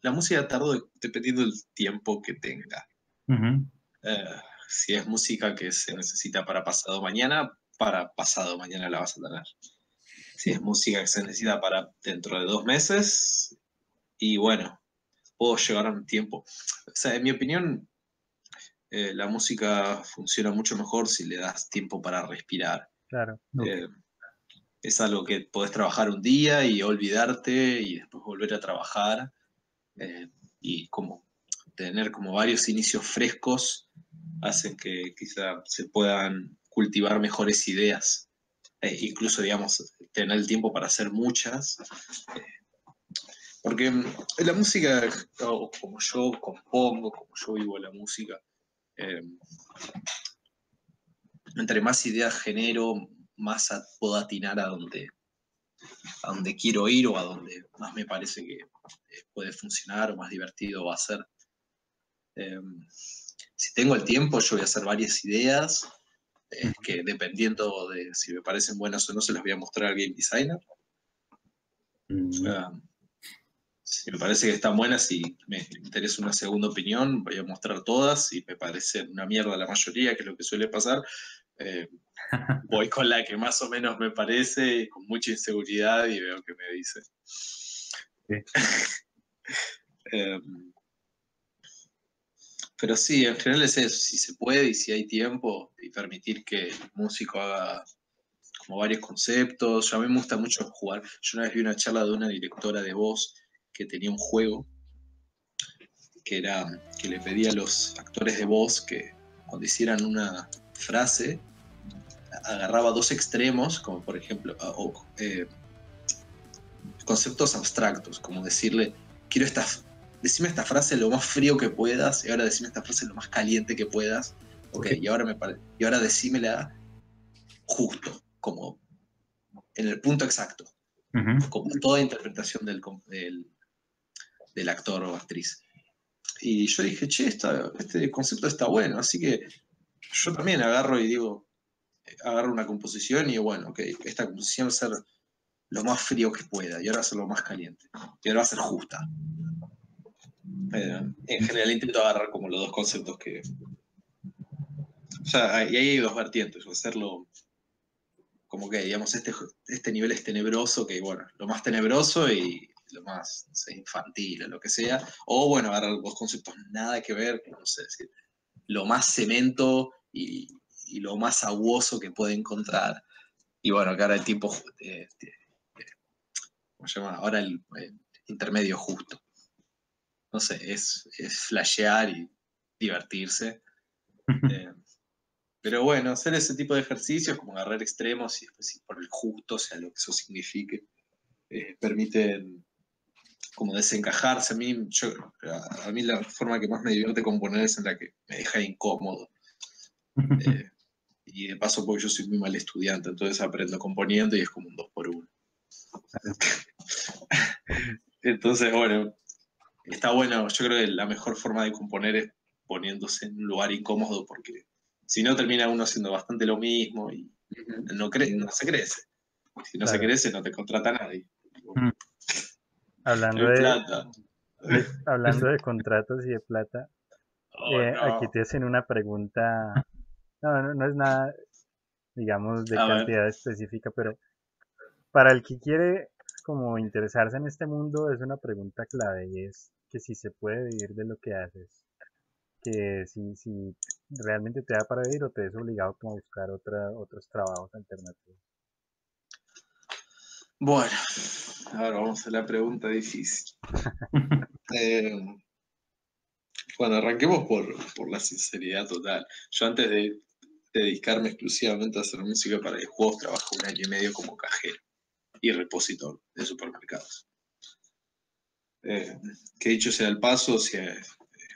La música tardo de- dependiendo del tiempo que tenga. Eh, si es música que se necesita para pasado mañana, para pasado mañana la vas a tener. si es música que se necesita para dentro de dos meses. Y bueno, puedo llevar un tiempo. O sea, en mi opinión, eh, la música funciona mucho mejor si le das tiempo para respirar. Claro. Eh, es algo que podés trabajar un día y olvidarte y después volver a trabajar. Eh, y como tener como varios inicios frescos hacen que quizá se puedan cultivar mejores ideas. Eh, incluso, digamos, tener el tiempo para hacer muchas. eh, porque mm, la música, como yo compongo, como yo vivo la música, entre más ideas genero, más puedo atinar a donde, a donde quiero ir o a donde más me parece que puede funcionar o más divertido va a ser. Eh, si tengo el tiempo, yo voy a hacer varias ideas eh, que dependiendo de si me parecen buenas o no, se las voy a mostrar al game designer. Mm, si me parece que están buenas y me interesa una segunda opinión, voy a mostrar todas. y me parece una mierda la mayoría, que es lo que suele pasar, eh, voy con la que más o menos me parece, con mucha inseguridad y veo que me dice. Em, pero sí, en general es eso, si se puede y si hay tiempo y permitir que el músico haga como varios conceptos. A mí me gusta mucho jugar. Yo una vez vi una charla de una directora de voz que tenía un juego que era que le pedía a los actores de voz que cuando hicieran una frase agarraba dos extremos, como por ejemplo, eh, conceptos abstractos, como decirle, quiero esta, decime esta frase lo más frío que puedas, y ahora decime esta frase lo más caliente que puedas, ok, Ok. y ahora me y ahora decímela justo, como en el punto exacto, ujú. como toda interpretación del, del, del actor o actriz. Y yo dije, che, esta- este concepto está bueno, así que yo también agarro y digo, agarro una composición y digo, bueno, ok, esta composición va a ser lo más frío que pueda, y ahora va a ser lo más caliente, y ahora va a ser justa. Eh, en general intento agarrar como los dos conceptos que... O sea, y ahí hay dos vertientes, hacerlo como que, digamos, este, este nivel es tenebroso, que bueno, lo más tenebroso y lo más infantil o lo que sea, o bueno, agarrar dos conceptos nada que ver, no sé, decir, lo más cemento y, y lo más aguoso que puede encontrar. Y bueno, que ahora el tiempo, eh, Ahora el, el intermedio justo. No sé, es, es flashear y divertirse. Eh, pero bueno, hacer ese tipo de ejercicios, como agarrar extremos y después ir por el justo, o sea, lo que eso signifique, eh, permiten como desencajarse. A mí, yo, a mí la forma que más me divierte componer es en la que me deja incómodo. Eh, y de paso porque yo soy muy mal estudiante, entonces aprendo componiendo y es como un dos por uno. entonces, bueno, está bueno. Yo creo que la mejor forma de componer es poniéndose en un lugar incómodo porque si no termina uno haciendo bastante lo mismo y no, cre no se crece. Si no se crece, no te contrata nadie. Mm. Hablando de, hablando de contratos y de plata, Oh, eh, no. aquí te hacen una pregunta, no, no, no es nada, digamos, de A ver. cantidad específica, pero para el que quiere como interesarse en este mundo es una pregunta clave y es que si se puede vivir de lo que haces, que si, si realmente te da para vivir o te ves obligado como a buscar otra, otros trabajos alternativos. Bueno, ahora vamos a la pregunta difícil. Eh, bueno, arranquemos por, por la sinceridad total. Yo antes de dedicarme exclusivamente a hacer música para videojuegos, trabajé un año y medio como cajero y repositor de supermercados. Eh, que dicho sea el paso, sea,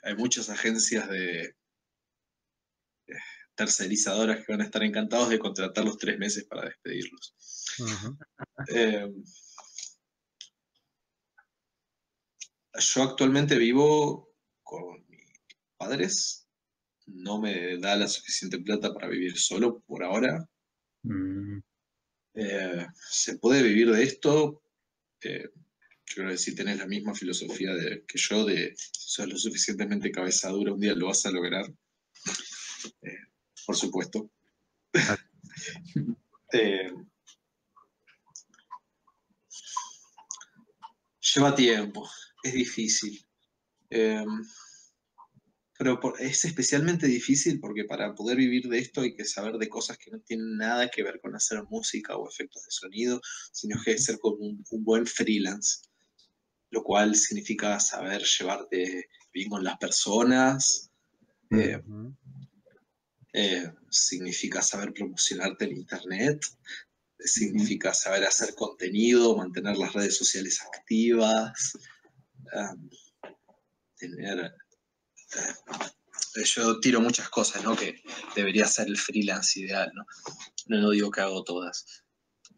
hay muchas agencias de eh, tercerizadoras que van a estar encantados de contratarlos tres meses para despedirlos. Eh, yo actualmente vivo con mis padres. No me da la suficiente plata para vivir solo por ahora. Mm, eh, ¿Se puede vivir de esto? Eh, yo creo que si tenés la misma filosofía de, que yo, de si sos lo suficientemente cabeza dura, un día lo vas a lograr. Eh, por supuesto. lleva tiempo, es difícil. Pero es especialmente difícil porque para poder vivir de esto hay que saber de cosas que no tienen nada que ver con hacer música o efectos de sonido, sino que ser como un, buen freelance, lo cual significa saber llevarte bien con las personas, eh, eh, significa saber promocionarte en internet, significa saber hacer contenido, mantener las redes sociales activas, tener yo tiro muchas cosas, ¿no? Que debería ser el freelance ideal, ¿no? No, digo que hago todas.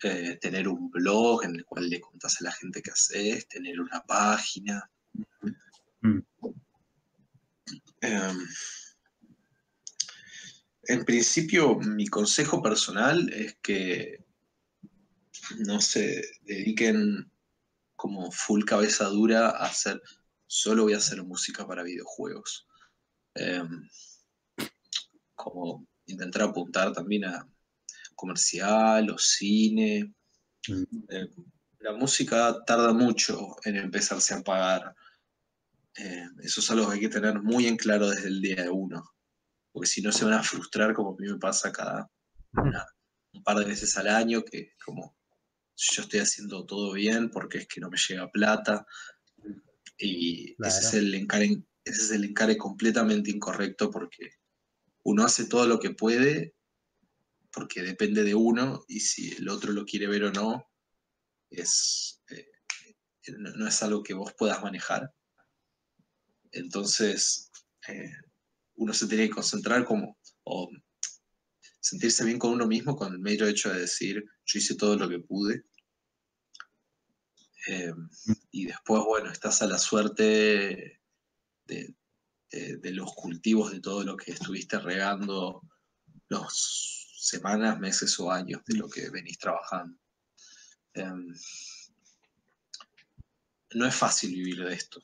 Eh, tener un blog en el cual le contás a la gente qué haces, tener una página. Mm. Em, en principio, mi consejo personal es que no se dediquen como full cabeza dura a hacer solo voy a hacer música para videojuegos. Em, como intentar apuntar también a comercial o cine. Mm. Em, la música tarda mucho en empezarse a pagar. Em, eso es algo que hay que tener muy en claro desde el día de uno. Porque si no se van a frustrar como a mí me pasa cada un par de veces al año que como yo estoy haciendo todo bien porque es que no me llega plata y ese, es el encare, ese es el encare completamente incorrecto porque uno hace todo lo que puede porque depende de uno y si el otro lo quiere ver o no, es, eh, no, es algo que vos puedas manejar. Entonces, eh, uno se tiene que concentrar como, o sentirse bien con uno mismo con el mero hecho de decir, yo hice todo lo que pude eh, y después, bueno, estás a la suerte de, los cultivos, de todo lo que estuviste regando los semanas, meses o años de lo que venís trabajando. Em, no es fácil vivir de esto,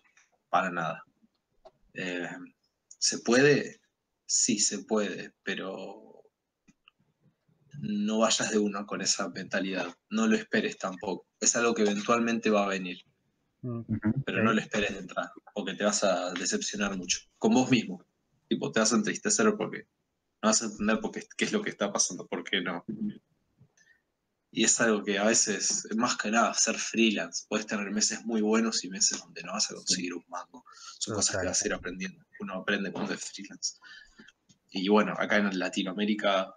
para nada. Em, ¿Se puede? Sí, se puede, pero no vayas de uno con esa mentalidad, no lo esperes tampoco. Es algo que eventualmente va a venir, pero no lo esperes de entrada, porque te vas a decepcionar mucho, con vos mismo. Tipo, te vas a entristecer porque no vas a entender qué es lo que está pasando, por qué no. Y es algo que a veces, más que nada, ser freelance. Puedes tener meses muy buenos y meses donde no vas a conseguir un mango. Son cosas que vas a ir aprendiendo. Uno aprende cuando es freelance. Y bueno, acá en Latinoamérica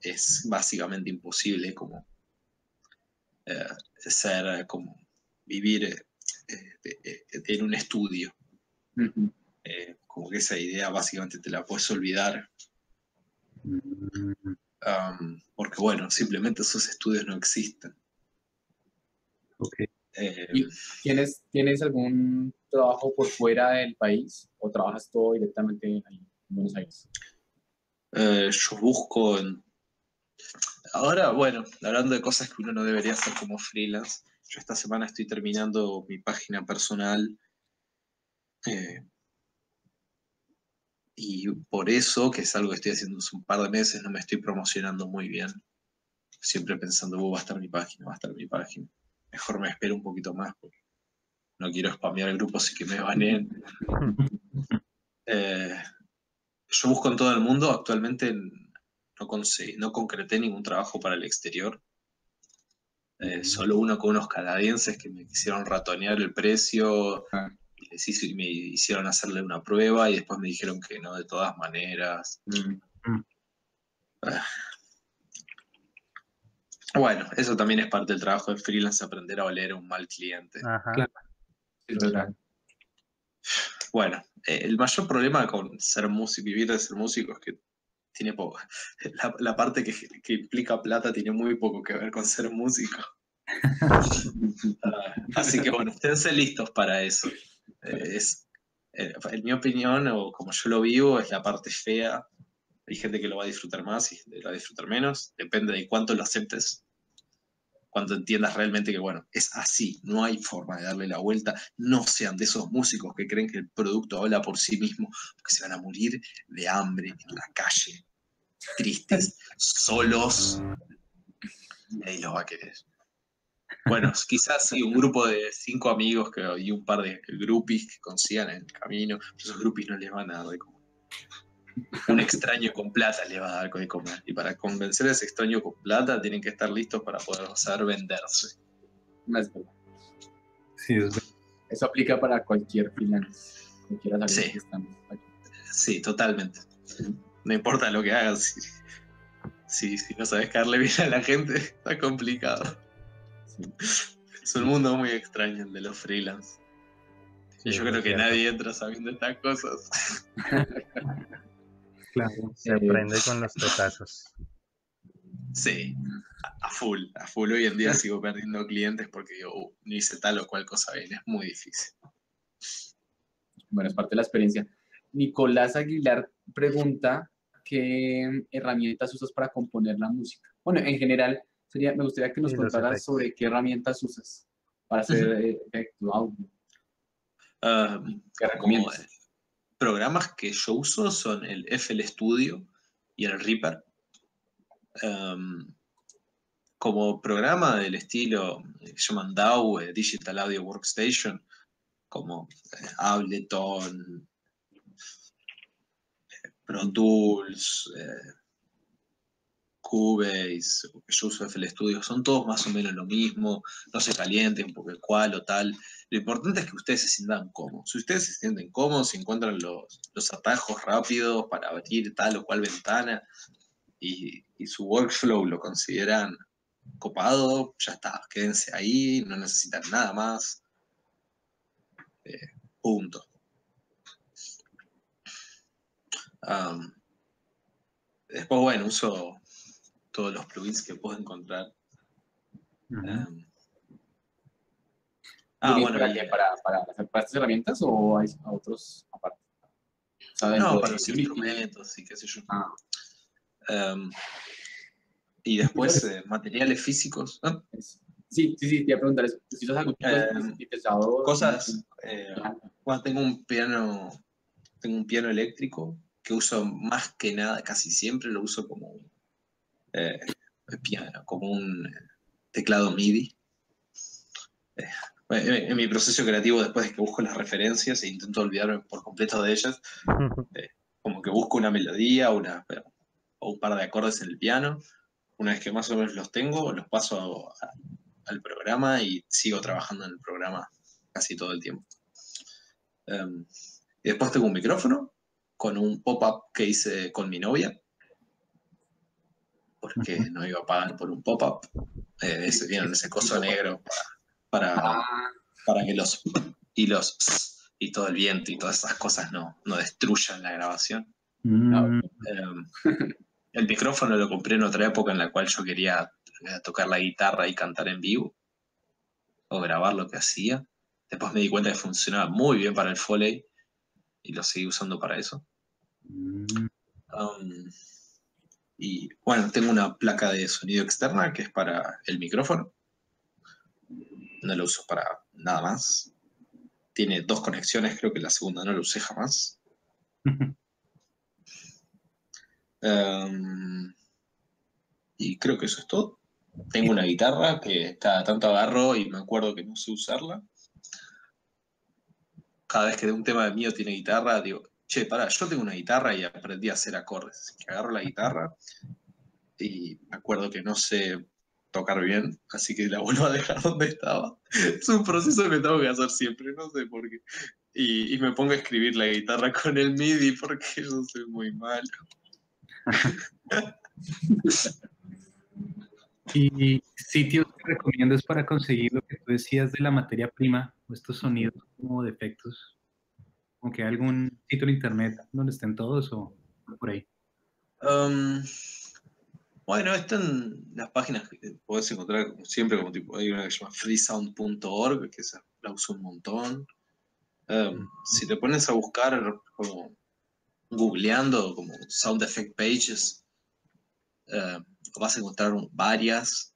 es básicamente imposible como ser, como vivir eh, en un estudio. Eh, como que esa idea básicamente te la puedes olvidar. Um, porque bueno, simplemente esos estudios no existen. ¿Tienes, ¿Tienes algún trabajo por fuera del país o trabajas todo directamente en Buenos Aires? yo busco en Ahora, bueno, hablando de cosas que uno no debería hacer como freelance, yo esta semana estoy terminando mi página personal. Eh, y por eso, que es algo que estoy haciendo hace un par de meses, no me estoy promocionando muy bien. Siempre pensando, oh, va a estar mi página, va a estar mi página. Mejor me espero un poquito más porque no quiero spamear grupos y que me baneen. Eh, yo busco en todo el mundo, actualmente en, no, no concreté ningún trabajo para el exterior. Eh, solo uno con unos canadienses que me quisieron ratonear el precio ah. y, me hicieron hacerle una prueba y después me dijeron que no de todas maneras. Mm. Ah. Bueno, eso también es parte del trabajo de freelance, aprender a oler a un mal cliente. Bueno, eh, el mayor problema con ser músico, vivir de ser músico es que tiene poco. La, parte que, implica plata tiene muy poco que ver con ser músico. Ah, así que bueno, esténse listos para eso. Eh, es, eh, en mi opinión, o como yo lo vivo, es la parte fea. Hay gente que lo va a disfrutar más y lo va a disfrutar menos. Depende de cuánto lo aceptes. Cuando entiendas realmente que, bueno, es así, no hay forma de darle la vuelta. No sean de esos músicos que creen que el producto habla por sí mismo, porque se van a morir de hambre en la calle tristes, solos, nadie los va a querer. Bueno, quizás sí, un grupo de cinco amigos que, y un par de groupies que consigan en el camino. Esos groupies no les van a dar de comer. Un extraño con plata les va a dar de comer. Y para convencer a ese extraño con plata tienen que estar listos para poder saber venderse. No es verdad. Sí, es verdad. Eso aplica para cualquier freelance. Cualquiera Sí. que aquí. Sí, totalmente. No importa lo que hagas, si, si, si no sabes caerle bien a la gente, está complicado. Sí. Es un mundo muy extraño el de los freelance. Sí, Y yo creo que cierto. nadie entra sabiendo estas cosas. Claro. Se aprende con los petazos. Sí, a, a full, a full. Hoy en día sigo perdiendo clientes porque digo, "Uh, no hice tal o cual cosa bien, es muy difícil. Bueno, es parte de la experiencia. Nicolás Aguilar pregunta qué herramientas usas para componer la música. Bueno, en general, sería, me gustaría que nos contaras sobre qué herramientas usas para hacer eh, efecto, audio. Ah, ¿Qué recomiendas? Eh, programas que yo uso son el FL Studio y el Reaper. Em, como programa del estilo eh, que llaman DAW, eh, Digital Audio Workstation, como eh, Ableton, eh, Pro Tools, eh, Cubase, yo uso FL Studio, son todos más o menos lo mismo, no se calienten porque cual o tal. Lo importante es que ustedes se sientan cómodos. Si ustedes se sienten cómodos, si encuentran los, los atajos rápidos para abrir tal o cual ventana y, y su workflow lo consideran copado, ya está, quédense ahí, no necesitan nada más. Eh, punto. Después, bueno, uso todos los plugins que puedo encontrar. Ujú. Am, ¿Plugins ah, bueno, para? ¿Para, para, hacer- para estas herramientas o hay otros aparte? No, para los instrumentos y qué sé yo. Ah, Em, y después eh, materiales físicos. sí, sí, sí, te iba a preguntar eso. Si usas algún tipo de Eh, sintetizador, Cosas. eh, bueno, tengo un piano. Tengo un piano eléctrico que uso más que nada, casi siempre lo uso como un eh, piano, como un eh, teclado MIDI. Eh, en, en mi proceso creativo, después de que busco las referencias e intento olvidarme por completo de ellas, como que busco una melodía una, o un par de acordes en el piano. Una vez que más o menos los tengo, los paso a- al programa y sigo trabajando en el programa casi todo el tiempo. Em, y después tengo un micrófono con un pop-up que hice con mi novia, porque no iba a pagar por un pop-up. Eh, ese, ¿vieron? ese coso negro para, para, para que los y los y todo el viento y todas esas cosas no, no destruyan la grabación. Mm. Eh, el micrófono lo compré en otra época en la cual yo quería tocar la guitarra y cantar en vivo o grabar lo que hacía. Después me di cuenta que funcionaba muy bien para el Foley y lo seguí usando para eso. mm, Um, y bueno, tengo una placa de sonido externa que es para el micrófono. No lo uso para nada más. Tiene dos conexiones, creo que la segunda no la usé jamás. Um, y creo que eso es todo. Tengo una guitarra que cada tanto agarro y me acuerdo que no sé usarla. Cada vez que un tema de mío tiene guitarra, digo, che, pará, yo tengo una guitarra y aprendí a hacer acordes. Así que agarro la guitarra y me acuerdo que no sé tocar bien, así que la vuelvo a dejar donde estaba. Es un proceso que tengo que hacer siempre, no sé por qué. Y, me pongo a escribir la guitarra con el MIDI porque yo soy muy malo. Y sitios que recomiendas para conseguir lo que tú decías de la materia prima, o estos sonidos como de efectos. Como que hay algún sitio en internet donde estén todos o por ahí. Um, bueno, están las páginas que podés encontrar como siempre, como tipo, hay una que se llama freesound.org, que esa la uso un montón. Um, si te pones a buscar como googleando como sound effect pages, eh, vas a encontrar varias.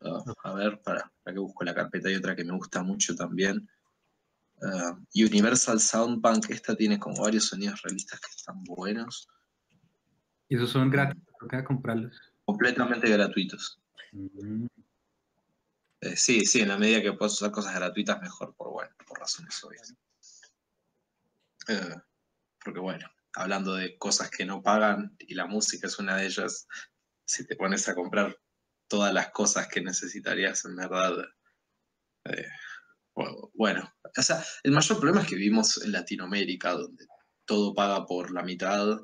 Uh, a ver, para, para que busco la carpeta, hay otra que me gusta mucho también. Uh, Universal Sound Bank, esta tiene como varios sonidos realistas que están buenos. Y esos son gratis, toca comprarlos. completamente gratuitos. Mm, Eh, sí, sí, en la medida que puedas usar cosas gratuitas, mejor, por bueno, por razones obvias. Eh, porque bueno, hablando de cosas que no pagan, y la música es una de ellas, si te pones a comprar todas las cosas que necesitarías en verdad, eh, bueno, o sea, el mayor problema es que vivimos en Latinoamérica, donde todo paga por la mitad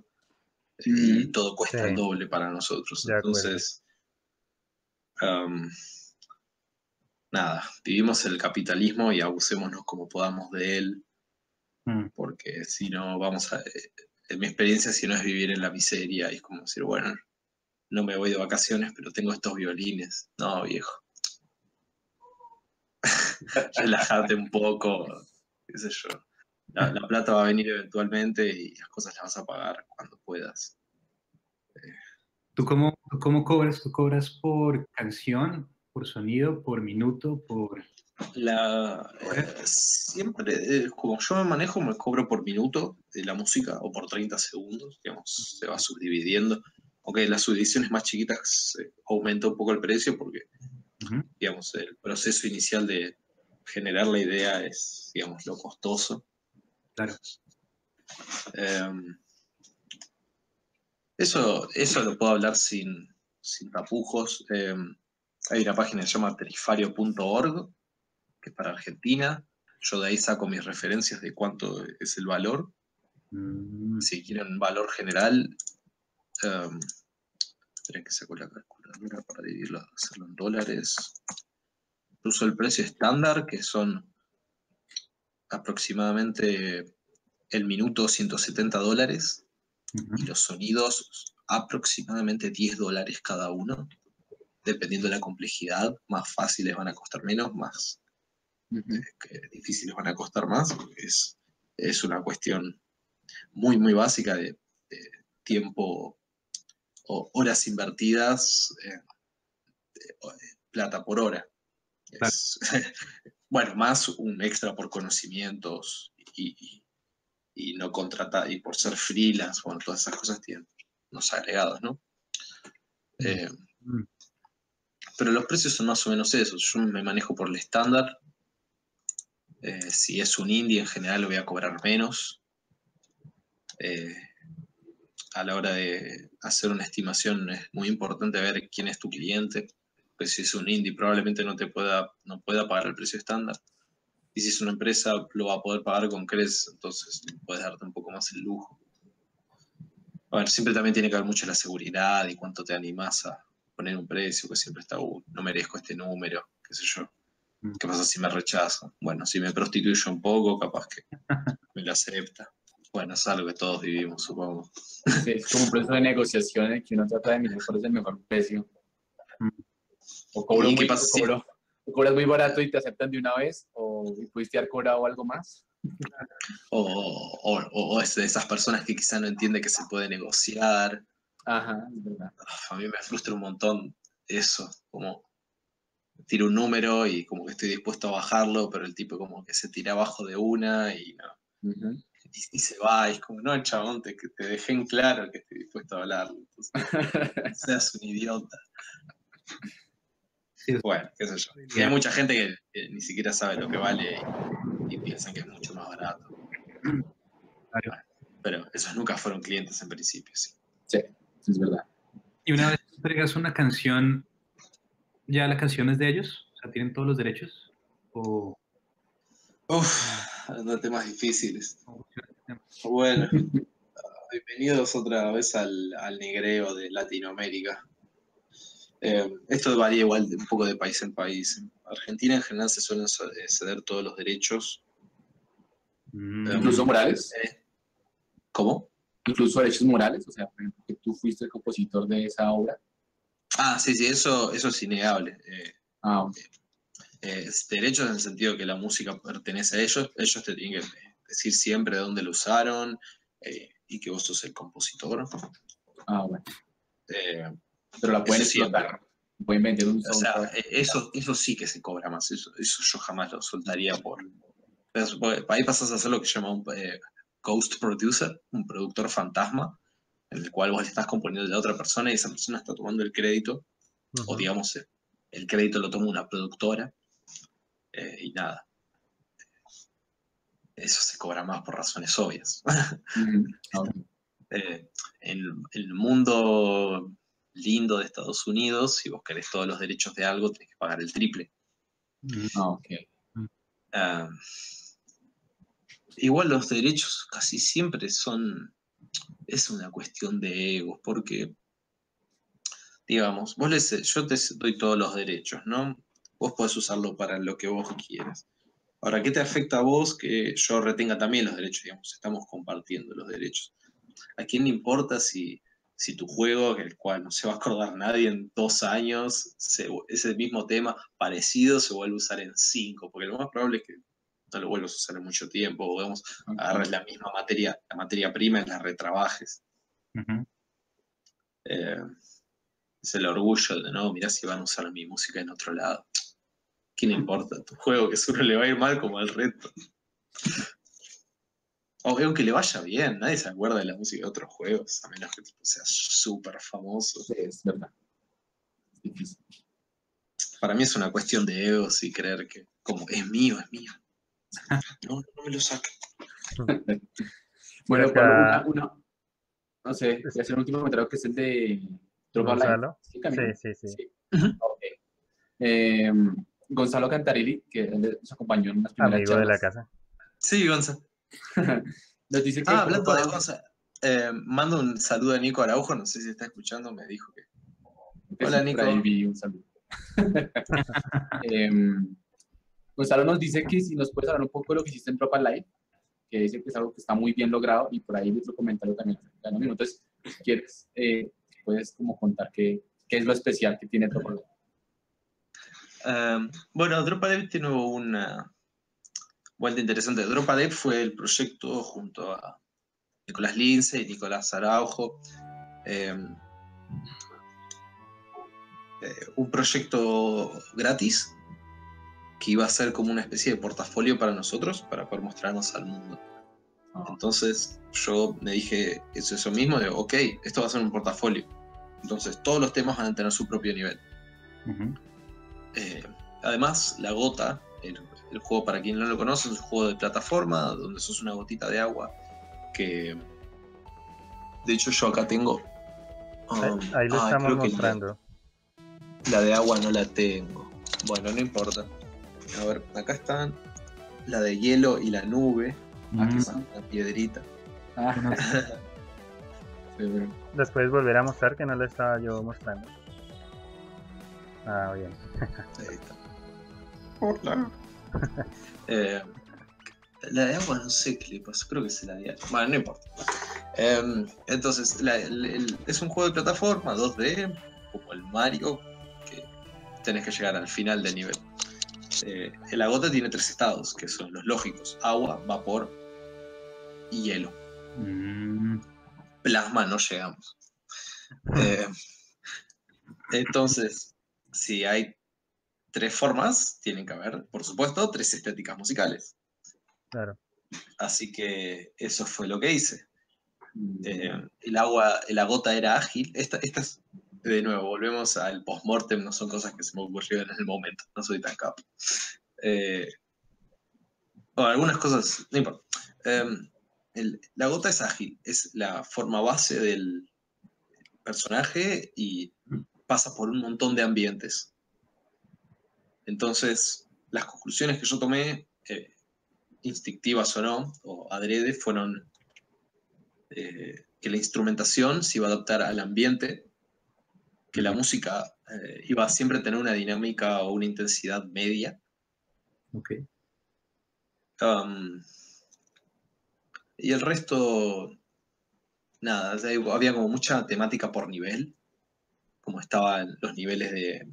y Mm. todo cuesta Sí. el doble para nosotros. Entonces, nada, vivimos el capitalismo y abusémonos como podamos de él, Mm. porque si no vamos a... eh, En mi experiencia, si no es vivir en la miseria, y es como decir, bueno, no me voy de vacaciones, pero tengo estos violines. No, viejo. Relájate un poco, qué sé yo. La, la plata va a venir eventualmente y las cosas las vas a pagar cuando puedas. ¿Tú cómo, tú cómo cobras? ¿Tú cobras por canción, por sonido, por minuto, por...? La, eh, siempre, eh, como yo me manejo, me cobro por minuto de la música o por 30 segundos, digamos, se va subdividiendo. Aunque las subdivisiones más chiquitas eh, aumenta un poco el precio porque, Ujú. digamos, el proceso inicial de generar la idea es, digamos, lo costoso. Claro. Em, eso, eso lo puedo hablar sin, sin tapujos. Em, hay una página que se llama tarifario.org, que es para Argentina. Yo de ahí saco mis referencias de cuánto es el valor. Mm, Si quieren un valor general, esperen que saco la calculadora para dividirlo, hacerlo en dólares. Uso el precio estándar, que son aproximadamente el minuto 170 dólares y los sonidos aproximadamente 10 dólares cada uno. Dependiendo de la complejidad, más fáciles van a costar menos, más que difíciles van a costar más. Es, es una cuestión muy, muy básica de, de tiempo o horas invertidas, eh, de- de plata por hora. Es- bueno, más un extra por conocimientos y, y- y no contratar, y por ser freelance, bueno, todas esas cosas tienen unos agregados, ¿no? Eh, Mm. pero los precios son más o menos esos. Yo me manejo por el estándar. Eh, si es un indie, en general voy a cobrar menos. Eh, a la hora de hacer una estimación es muy importante ver quién es tu cliente. Pues si es un indie, probablemente no te pueda, no pueda pagar el precio estándar. Y si es una empresa, lo va a poder pagar con creces, entonces puedes darte un poco más el lujo. A ver, siempre también tiene que ver mucho la seguridad y cuánto te animás a poner un precio, que siempre está, "Uh, no merezco este número, qué sé yo. Mm. ¿Qué pasa si me rechazo? Bueno, si me prostituyo un poco, capaz que me lo acepta. Bueno, es algo que todos vivimos, supongo. Sí, es como un proceso de el que uno trata de mirar cuál es el mejor precio. O, cobro ¿Y muy, qué pasa o si- cobro- o cobras muy barato y te aceptan de una vez, o pudiste haber cobrado algo más. O, o, o- o es de esas personas que quizá no entiende que se puede negociar. Ajá, es verdad. A mí me frustra un montón eso, como tiro un número y como que estoy dispuesto a bajarlo, pero el tipo como que se tira abajo de una y, no, y, y se va, y es como, no, chabón, te, te dejé en claro que estoy dispuesto a hablarlo. Entonces, seas un idiota. Sí, Bueno, qué sé yo. Y hay mucha gente que, que ni siquiera sabe lo que vale y, y piensan que es mucho más barato. Claro. Pero esos nunca fueron clientes en principio, sí. Sí, es verdad. Y una vez entregas una canción, ¿ya la canción es de ellos? O sea, ¿tienen todos los derechos? ¿O Uf, de temas difíciles. Bueno, bienvenidos otra vez al, al negreo de Latinoamérica. Eh, esto varía igual de- un poco de país en país. En Argentina en general se suelen eh, ceder todos los derechos. Mm, Eh, Incluso Morales, ¿Cómo? incluso derechos morales, o sea, por ejemplo, que tú fuiste el compositor de esa obra. Ah, sí, sí, eso, eso es innegable. Eh, Ah, ok. eh, es derechos en el sentido que la música pertenece a ellos. Ellos te tienen que decir siempre de dónde lo usaron eh, y que vos sos el compositor. ah, bueno. Pero la pueden explotar. Pueden vender un O sea, eso, eso sí que se cobra más, eso, eso yo jamás lo soltaría por... Pero, porque Ahí pasas a hacer lo que se llama un eh, ghost producer, un productor fantasma, en el cual vos le estás componiendo de otra persona y esa persona está tomando el crédito, o digamos, eh, el crédito lo toma una productora eh, y nada. Eso se cobra más por razones obvias. Mm. Eh, en el mundo lindo de Estados Unidos, si vos querés todos los derechos de algo, tenés que pagar el triple. Ah, ok. Ah, igual los derechos casi siempre son, es una cuestión de egos, porque, digamos, vos les, yo te doy todos los derechos, ¿no? Vos podés usarlo para lo que vos quieras. Ahora, ¿qué te afecta a vos que yo retenga también los derechos? Digamos, estamos compartiendo los derechos. ¿A quién le importa si, si tu juego, el cual no se va a acordar nadie en dos años, se- ese mismo tema parecido se vuelve a usar en cinco? Porque lo más probable es que no lo vuelvas a usar en mucho tiempo, o digamos, ok. agarres la misma materia, la materia prima y la retrabajes. Eh, es el orgullo de, no, mirá si van a usar mi música en otro lado. ¿Quién le importa? Tu juego que seguro le va a ir mal como al resto. O aunque le vaya bien, nadie se acuerda de la música de otros juegos, a menos que tipo, sea súper famoso. Sí, es verdad. Difícil. Para mí es una cuestión de egos y creer que, como, es mío, es mío. No, no me lo saques. Bueno, Acá- una- no sé, voy a hacer un último comentario que es el de. Gonzalo. Sí. Sí, sí, sí. Ok. Eh, Gonzalo Cantarelli, que nos acompañó en las primeras Amigo de la charlas, casa. Sí, Gonza. Nos dice que Ah, hablando de Gonza, eh, mando un saludo a Nico Araujo, no sé si está escuchando, me dijo que Hola, Nico. un saludo. Em, Gonzalo nos dice que si nos puedes hablar un poco de lo que hiciste en Tropa Live, que dice que es algo que está muy bien logrado y por ahí vi otro comentario también. mismo. Entonces, si quieres, eh, puedes como contar qué, qué es lo especial que tiene Tropa Live. Um, bueno, Dropa Dev tiene una vuelta interesante. Dropa Dev fue el proyecto junto a Nicolás Lince y Nicolás Araujo. Um, eh, un proyecto gratis que iba a ser como una especie de portafolio para nosotros, para poder mostrarnos al mundo. Ah, Entonces yo me dije eso, eso mismo, de ok, esto va a ser un portafolio. Entonces todos los temas van a tener su propio nivel. Ujú. Eh, además, la gota, el, el juego para quien no lo conoce, es un juego de plataforma donde sos una gotita de agua que... De hecho yo acá tengo... Ahí, um, ahí lo ah, estamos la- mostrando. La, de agua no la tengo. Bueno, no importa. A ver, acá están la de hielo y la nube. Mm, son una piedrita. ah, no. Después volver a mostrar que no lo estaba yo mostrando. Ah, bien. Ahí está. Hola. Eh, la de agua no sé qué le pasó, creo que se la di a- Bueno, no importa. Em, entonces, la- el- el- es un juego de plataforma 2D, como el Mario, que tenés que llegar al final del nivel. Eh, el agota tiene tres estados, que son los lógicos: agua, vapor y hielo. mm, Plasma no llegamos. Eh, entonces, si hay tres formas, tienen que haber, por supuesto, tres estéticas musicales. Claro. Así que eso fue lo que hice. Mm, Eh, el agua, la gota era ágil. Esta, estas, de nuevo, volvemos al postmortem, no son cosas que se me ocurrieron en el momento, no soy tan capo. Eh, bueno, algunas cosas, no importa. Em, el- la gota es ágil, es la forma base del personaje y pasa por un montón de ambientes. Entonces, las conclusiones que yo tomé, eh, instintivas o no, o adrede, fueron eh, que la instrumentación se iba a adaptar al ambiente, que la música eh, iba a siempre tener una dinámica o una intensidad media. ok. Um, y el resto, nada, había como mucha temática por nivel, como estaban los niveles de,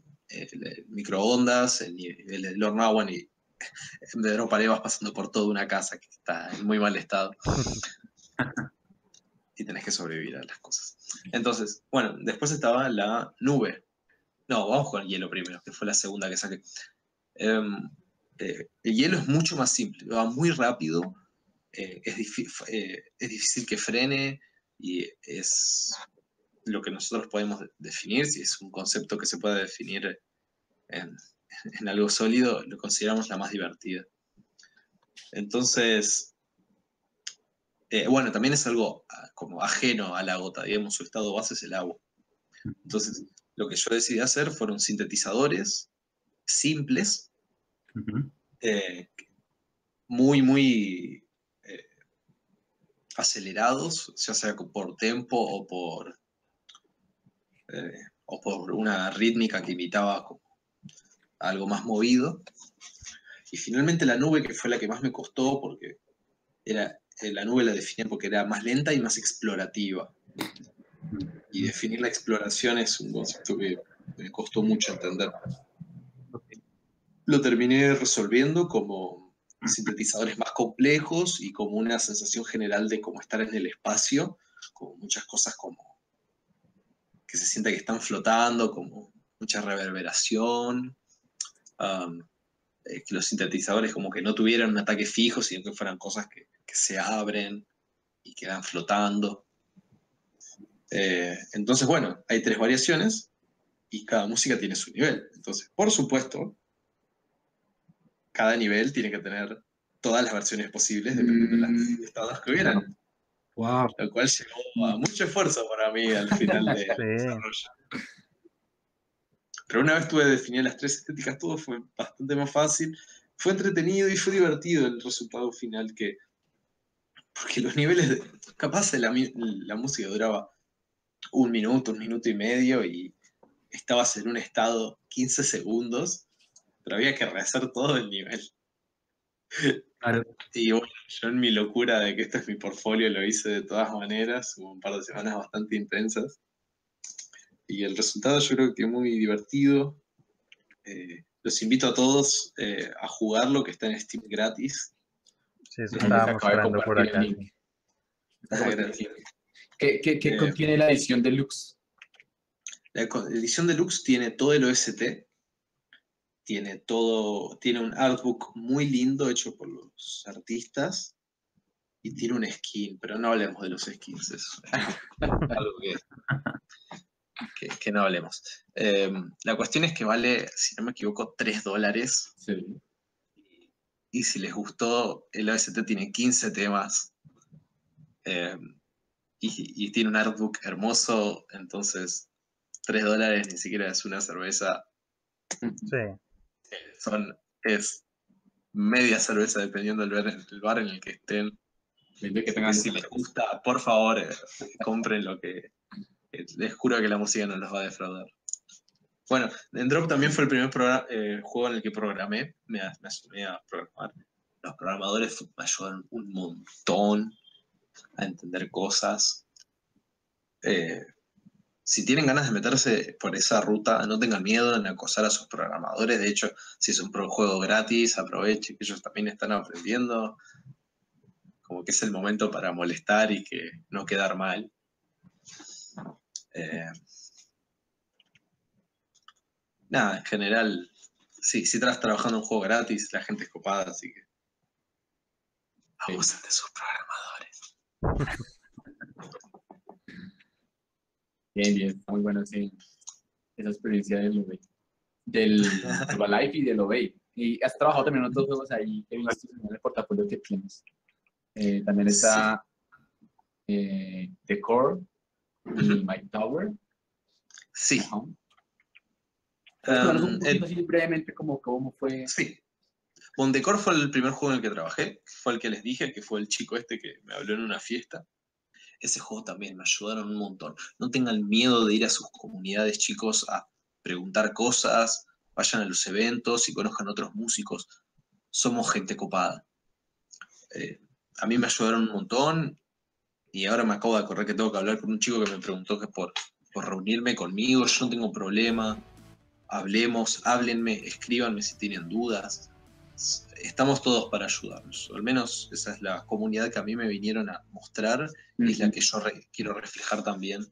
microondas, el horno agua, y en le vas pasando por toda una casa que está en muy mal estado. y tenés que sobrevivir a las cosas. Entonces, bueno, después estaba la nube. No, vamos con el hielo primero, que fue la segunda que saqué. Em, eh, el hielo es mucho más simple, va muy rápido, eh, es, eh, es difícil que frene y es lo que nosotros podemos de- definir, si es un concepto que se puede definir en, en algo sólido, lo consideramos la más divertida. Entonces, eh, bueno, también es algo ah, como ajeno a la gota, digamos, su estado base es el agua. Entonces, lo que yo decidí hacer fueron sintetizadores simples, eh, muy, muy eh, acelerados, ya sea por tempo o por, o por una rítmica que imitaba algo más movido. Y finalmente la nube, que fue la que más me costó, porque era la nube la definían porque era más lenta y más explorativa. Y definir la exploración es un concepto que me costó mucho entender. Lo terminé resolviendo como sintetizadores más complejos y como una sensación general de cómo estar en el espacio, como muchas cosas como que se sienta que están flotando, como mucha reverberación, um, eh, que los sintetizadores como que no tuvieran un ataque fijo, sino que fueran cosas que que se abren y quedan flotando. Eh, entonces, bueno, hay tres variaciones y cada música tiene su nivel. Entonces, por supuesto, cada nivel tiene que tener todas las versiones posibles dependiendo de los mm. estados que hubieran. Wow. Lo cual llevó a mucho esfuerzo para mí al final del desarrollo. Pero una vez tuve definir las tres estéticas, todo fue bastante más fácil. Fue entretenido y fue divertido el resultado final que porque los niveles, de, capaz la, la música duraba un minuto, un minuto y medio y estabas en un estado 15 segundos, pero había que rehacer todo el nivel. Y bueno, yo en mi locura de que este es mi portfolio lo hice de todas maneras, hubo un par de semanas bastante intensas. Y el resultado yo creo que muy divertido. Eh, los invito a todos eh, a jugarlo, que está en Steam gratis. Sí, eso estaba mostrando por acá. ¿Qué, qué, qué eh, contiene la edición deluxe? La edición deluxe tiene todo el OST, tiene todo, tiene un artbook muy lindo hecho por los artistas y tiene un skin, pero no hablemos de los skins, es algo que, que, no hablemos. Em, la cuestión es que vale, si no me equivoco, 3 dólares. Sí. Y si les gustó, el OST tiene 15 temas. Eh, y, tiene un artbook hermoso, entonces 3 dólares ni siquiera es una cerveza. Sí. Eh, son, es media cerveza dependiendo del bar, en el que estén. Que si les gusta, por favor, eh, compren lo que. les juro que la música no los va a defraudar. Bueno, en Drop también fue el primer eh, juego en el que programé, me, asumí a programar. Los programadores me ayudaron un montón a entender cosas. Eh, si tienen ganas de meterse por esa ruta, no tengan miedo en acosar a sus programadores. De hecho, si es un juego gratis, aprovechen que ellos también están aprendiendo. Como que es el momento para molestar y que no quedar mal. Eh, nada, en general, sí, si estás trabajando en un juego gratis, la gente es copada, así que abusen de sus programadores. Bien, bien, está muy bueno sí. esa experiencia del Obey. Del Life y del Obey. Y has trabajado también en otros juegos ahí que he visto en el portafolio que tienes. Eh, también está eh, The Core y My Tower. Sí. Um, brevemente cómo, cómo fue. Sí. Bondecor fue el primer juego en el que trabajé, fue el que les dije, que fue el chico este que me habló en una fiesta. Ese juego también me ayudaron un montón. No tengan miedo de ir a sus comunidades, chicos, a preguntar cosas, vayan a los eventos y conozcan otros músicos. Somos gente copada. Eh, a mí me ayudaron un montón y ahora me acabo de acordar que tengo que hablar con un chico que me preguntó que por, por reunirme conmigo, yo no tengo problema hablemos, háblenme, escríbanme si tienen dudas. Estamos todos para ayudarnos. Al menos esa es la comunidad que a mí me vinieron a mostrar y es la que yo quiero reflejar también.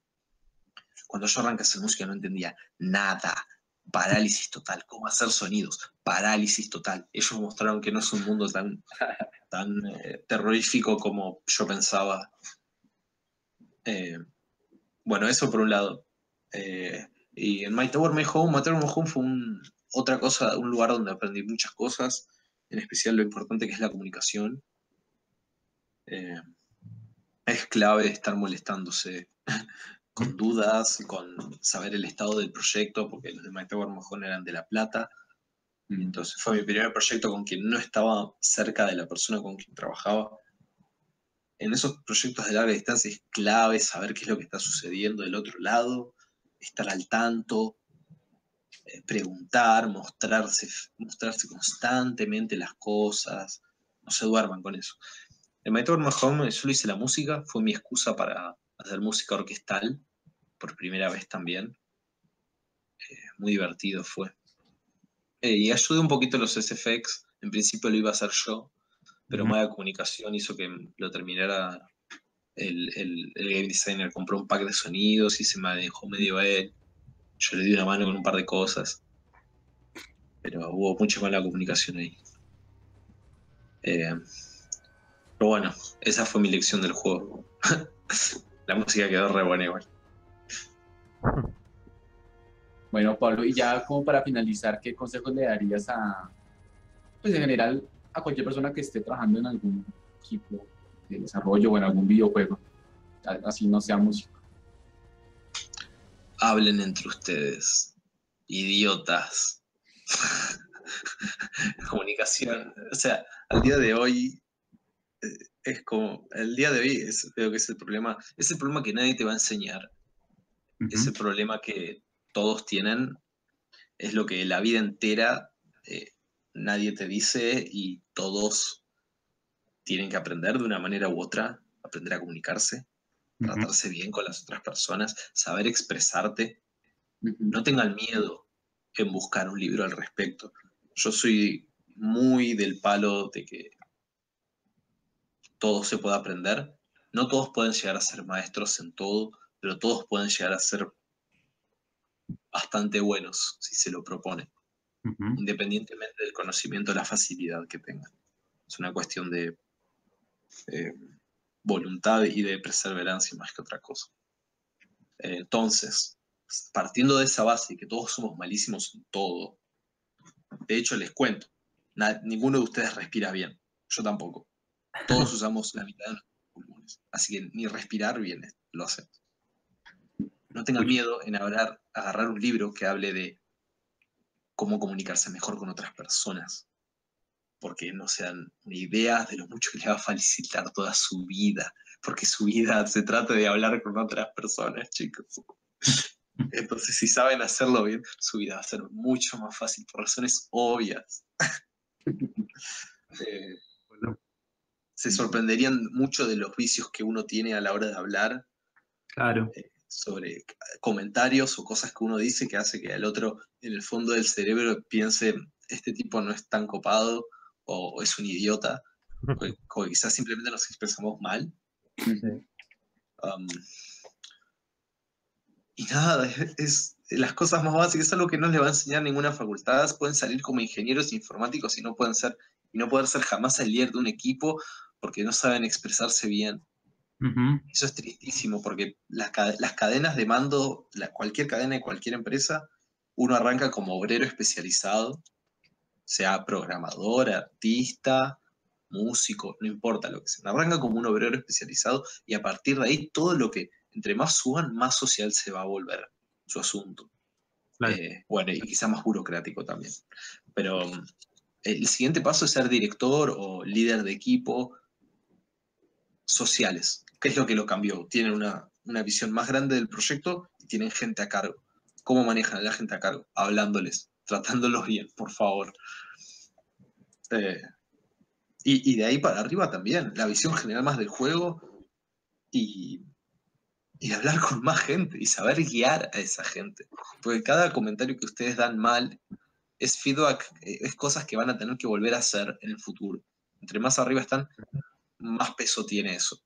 Cuando yo arranqué a hacer música no entendía nada. Parálisis total. ¿Cómo hacer sonidos? Parálisis total. Ellos mostraron que no es un mundo tan, tan eh, terrorífico como yo pensaba. Eh, bueno, eso por un lado. Eh, y en My Tower My Home, My Tower My Home fue un, otra cosa, un lugar donde aprendí muchas cosas, en especial lo importante que es la comunicación. Eh, es clave estar molestándose con dudas, con saber el estado del proyecto, porque los de My Tower Mojón eran de La Plata. Entonces fue mi primer proyecto con quien no estaba cerca de la persona con quien trabajaba. En esos proyectos de larga distancia es clave saber qué es lo que está sucediendo del otro lado, estar al tanto, eh, preguntar, mostrarse, mostrarse constantemente las cosas. No se duerman con eso. En My Tower Home yo hice la música, fue mi excusa para hacer música orquestal, por primera vez también. Eh, muy divertido fue. Eh, y ayudé un poquito los SFX, en principio lo iba a hacer yo, pero mala comunicación hizo que lo terminara el, el, game designer. Compró un pack de sonidos y se me dejó medio a él. Yo le di una mano con un par de cosas, pero hubo mucha mala comunicación ahí. Eh, pero bueno, esa fue mi lección del juego. La música quedó re buena igual. Bueno, Pablo, y ya como para finalizar, ¿qué consejos le darías a, pues en general, a cualquier persona que esté trabajando en algún equipo de desarrollo o en algún videojuego, así no sea músico? Hablen entre ustedes, idiotas. Comunicación, o sea, al día de hoy es como, el día de hoy es, creo que es el problema, es el problema que nadie te va a enseñar. Es el problema que todos tienen, es lo que la vida entera eh, nadie te dice y todos tienen que aprender de una manera u otra, aprender a comunicarse, tratarse bien con las otras personas, saber expresarte. No tengan miedo en buscar un libro al respecto. Yo soy muy del palo de que todo se puede aprender. No todos pueden llegar a ser maestros en todo, pero todos pueden llegar a ser bastante buenos si se lo proponen, independientemente del conocimiento, la facilidad que tengan. Es una cuestión de eh, voluntad y de perseverancia más que otra cosa. entonces, partiendo de esa base, que todos somos malísimos en todo, de hecho les cuento, ninguno de ustedes respira bien, yo tampoco. Todos usamos la mitad de los pulmones. Así que ni respirar bien lo hacemos. No tengan miedo en agarrar, agarrar un libro que hable de cómo comunicarse mejor con otras personas. Porque no sean una idea de lo mucho que le va a facilitar toda su vida. Porque su vida se trata de hablar con otras personas, chicos. Entonces, si saben hacerlo bien, su vida va a ser mucho más fácil por razones obvias. eh, se sorprenderían mucho de los vicios que uno tiene a la hora de hablar. Claro. Eh, sobre comentarios o cosas que uno dice que hace que el otro en el fondo del cerebro piense, este tipo no es tan copado o, es un idiota, o, quizás simplemente nos expresamos mal. Um, y nada, es, las cosas más básicas, es algo que no les va a enseñar ninguna facultad, pueden salir como ingenieros informáticos y no pueden ser y no poder ser jamás el líder de un equipo porque no saben expresarse bien. Eso es tristísimo porque las, cadenas de mando, cualquier cadena de cualquier empresa, uno arranca como obrero especializado, sea programador, artista, músico, no importa lo que sea. Arranca como un obrero especializado y a partir de ahí todo lo que entre más suban, más social se va a volver su asunto. Eh, bueno, y quizá más burocrático también. Pero el siguiente paso es ser director o líder de equipo sociales. ¿Qué es lo que lo cambió? Tienen una, visión más grande del proyecto y tienen gente a cargo. ¿Cómo manejan a la gente a cargo? Hablándoles, tratándolos bien, por favor. Eh, y, de ahí para arriba también, la visión general más del juego y, y hablar con más gente y saber guiar a esa gente. Porque cada comentario que ustedes dan mal es feedback, eh, es cosas que van a tener que volver a hacer en el futuro. Entre más arriba están, más peso tiene eso.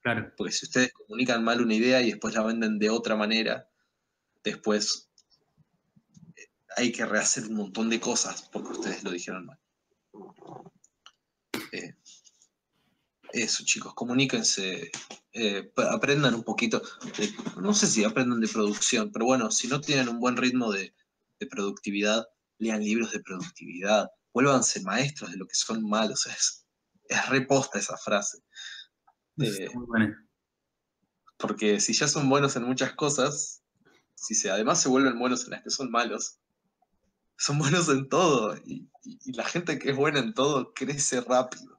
Claro. Porque si ustedes comunican mal una idea y después la venden de otra manera, después hay que rehacer un montón de cosas porque ustedes lo dijeron mal. Eh, eso, chicos, comuníquense, aprendan un poquito, no sé si aprendan de producción, pero bueno, si no tienen un buen ritmo de productividad, lean libros de productividad, vuélvanse maestros de lo que son malos. Es, es reposta esa frase. Eh, porque si ya son buenos en muchas cosas, si se, además se vuelven buenos en las que son malos, son buenos en todo. Y, y- y la gente que es buena en todo crece rápido.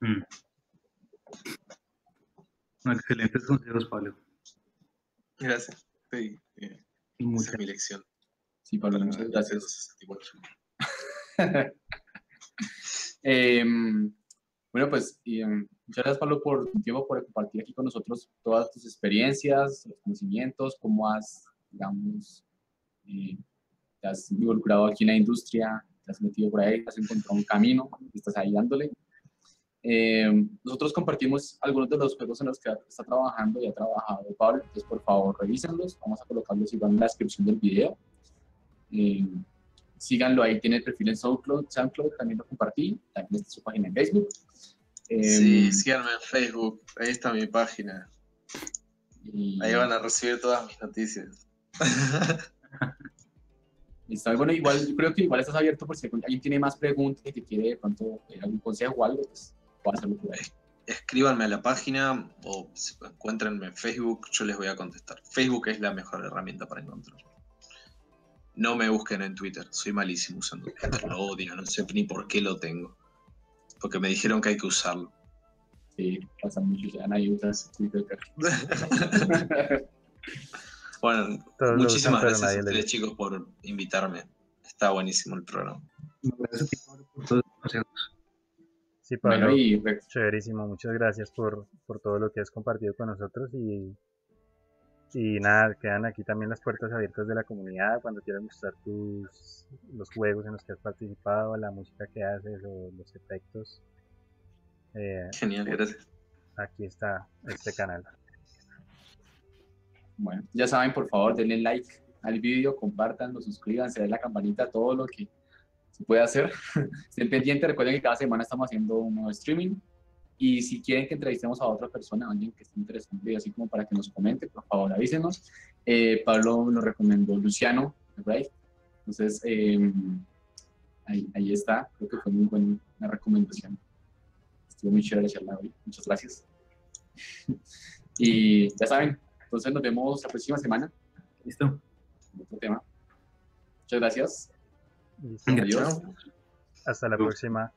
Mm. Excelentes consejos, Pablo. Gracias. Sí, eh, esa muchas es mi lección. Sí, Pablo, Para muchas gracias. 68. Em, bueno, pues em, muchas gracias, Pablo, por tu tiempo, por compartir aquí con nosotros todas tus experiencias, los conocimientos, cómo has, digamos, eh, te has involucrado aquí en la industria, te has metido por ahí, has encontrado un camino estás ahí dándole. Em, nosotros compartimos algunos de los juegos en los que está trabajando y ha trabajado Pablo, entonces por favor revísenlos, vamos a colocarlos igual en la descripción del video. Em, síganlo ahí, tiene el perfil en SoundCloud, SoundCloud también lo compartí, también está su página en Facebook. Em, Sí, síganme en Facebook. Ahí está mi página. y, Ahí van a recibir todas mis noticias. bueno, igual, yo creo que igual estás abierto por si alguien tiene más preguntas y que quiere de pronto algún consejo o algo, pues puede hacerlo por ahí. Escríbanme a la página o encuéntrenme en Facebook, yo les voy a contestar. Facebook es la mejor herramienta para encontrar. No me busquen en Twitter, soy malísimo usando Twitter, lo odio, no sé ni por qué lo tengo. Porque me dijeron que hay que usarlo. Sí, pasa mucho, ya nadie usa Twitter. Bueno, muchísimas gracias a ustedes chicos por invitarme. Está buenísimo el programa. Gracias. Sí, Pablo, Bueno, chéverísimo. Muchas gracias por, por todo lo que has compartido con nosotros y, y nada, quedan aquí también las puertas abiertas de la comunidad cuando quieras mostrar tus, los juegos en los que has participado, la música que haces o los efectos. Eh, Genial, gracias. aquí está este canal. Bueno, ya saben, por favor, denle like al vídeo, compartanlo, suscríbanse, den la campanita, todo lo que se puede hacer. Estén pendientes, recuerden que cada semana estamos haciendo un nuevo streaming. Y si quieren que entrevistemos a otra persona, alguien que esté interesante, así como para que nos comente, por favor, avísenos. Eh, Pablo nos recomendó Luciano, ¿right? Entonces, ahí, ahí está. Creo que fue muy buena recomendación. Estuvo muy chévere la charla hoy. Muchas gracias. y ya saben, entonces nos vemos la próxima semana ¿Listo? otro tema. Muchas gracias. Listo. Adiós. Hasta la próxima.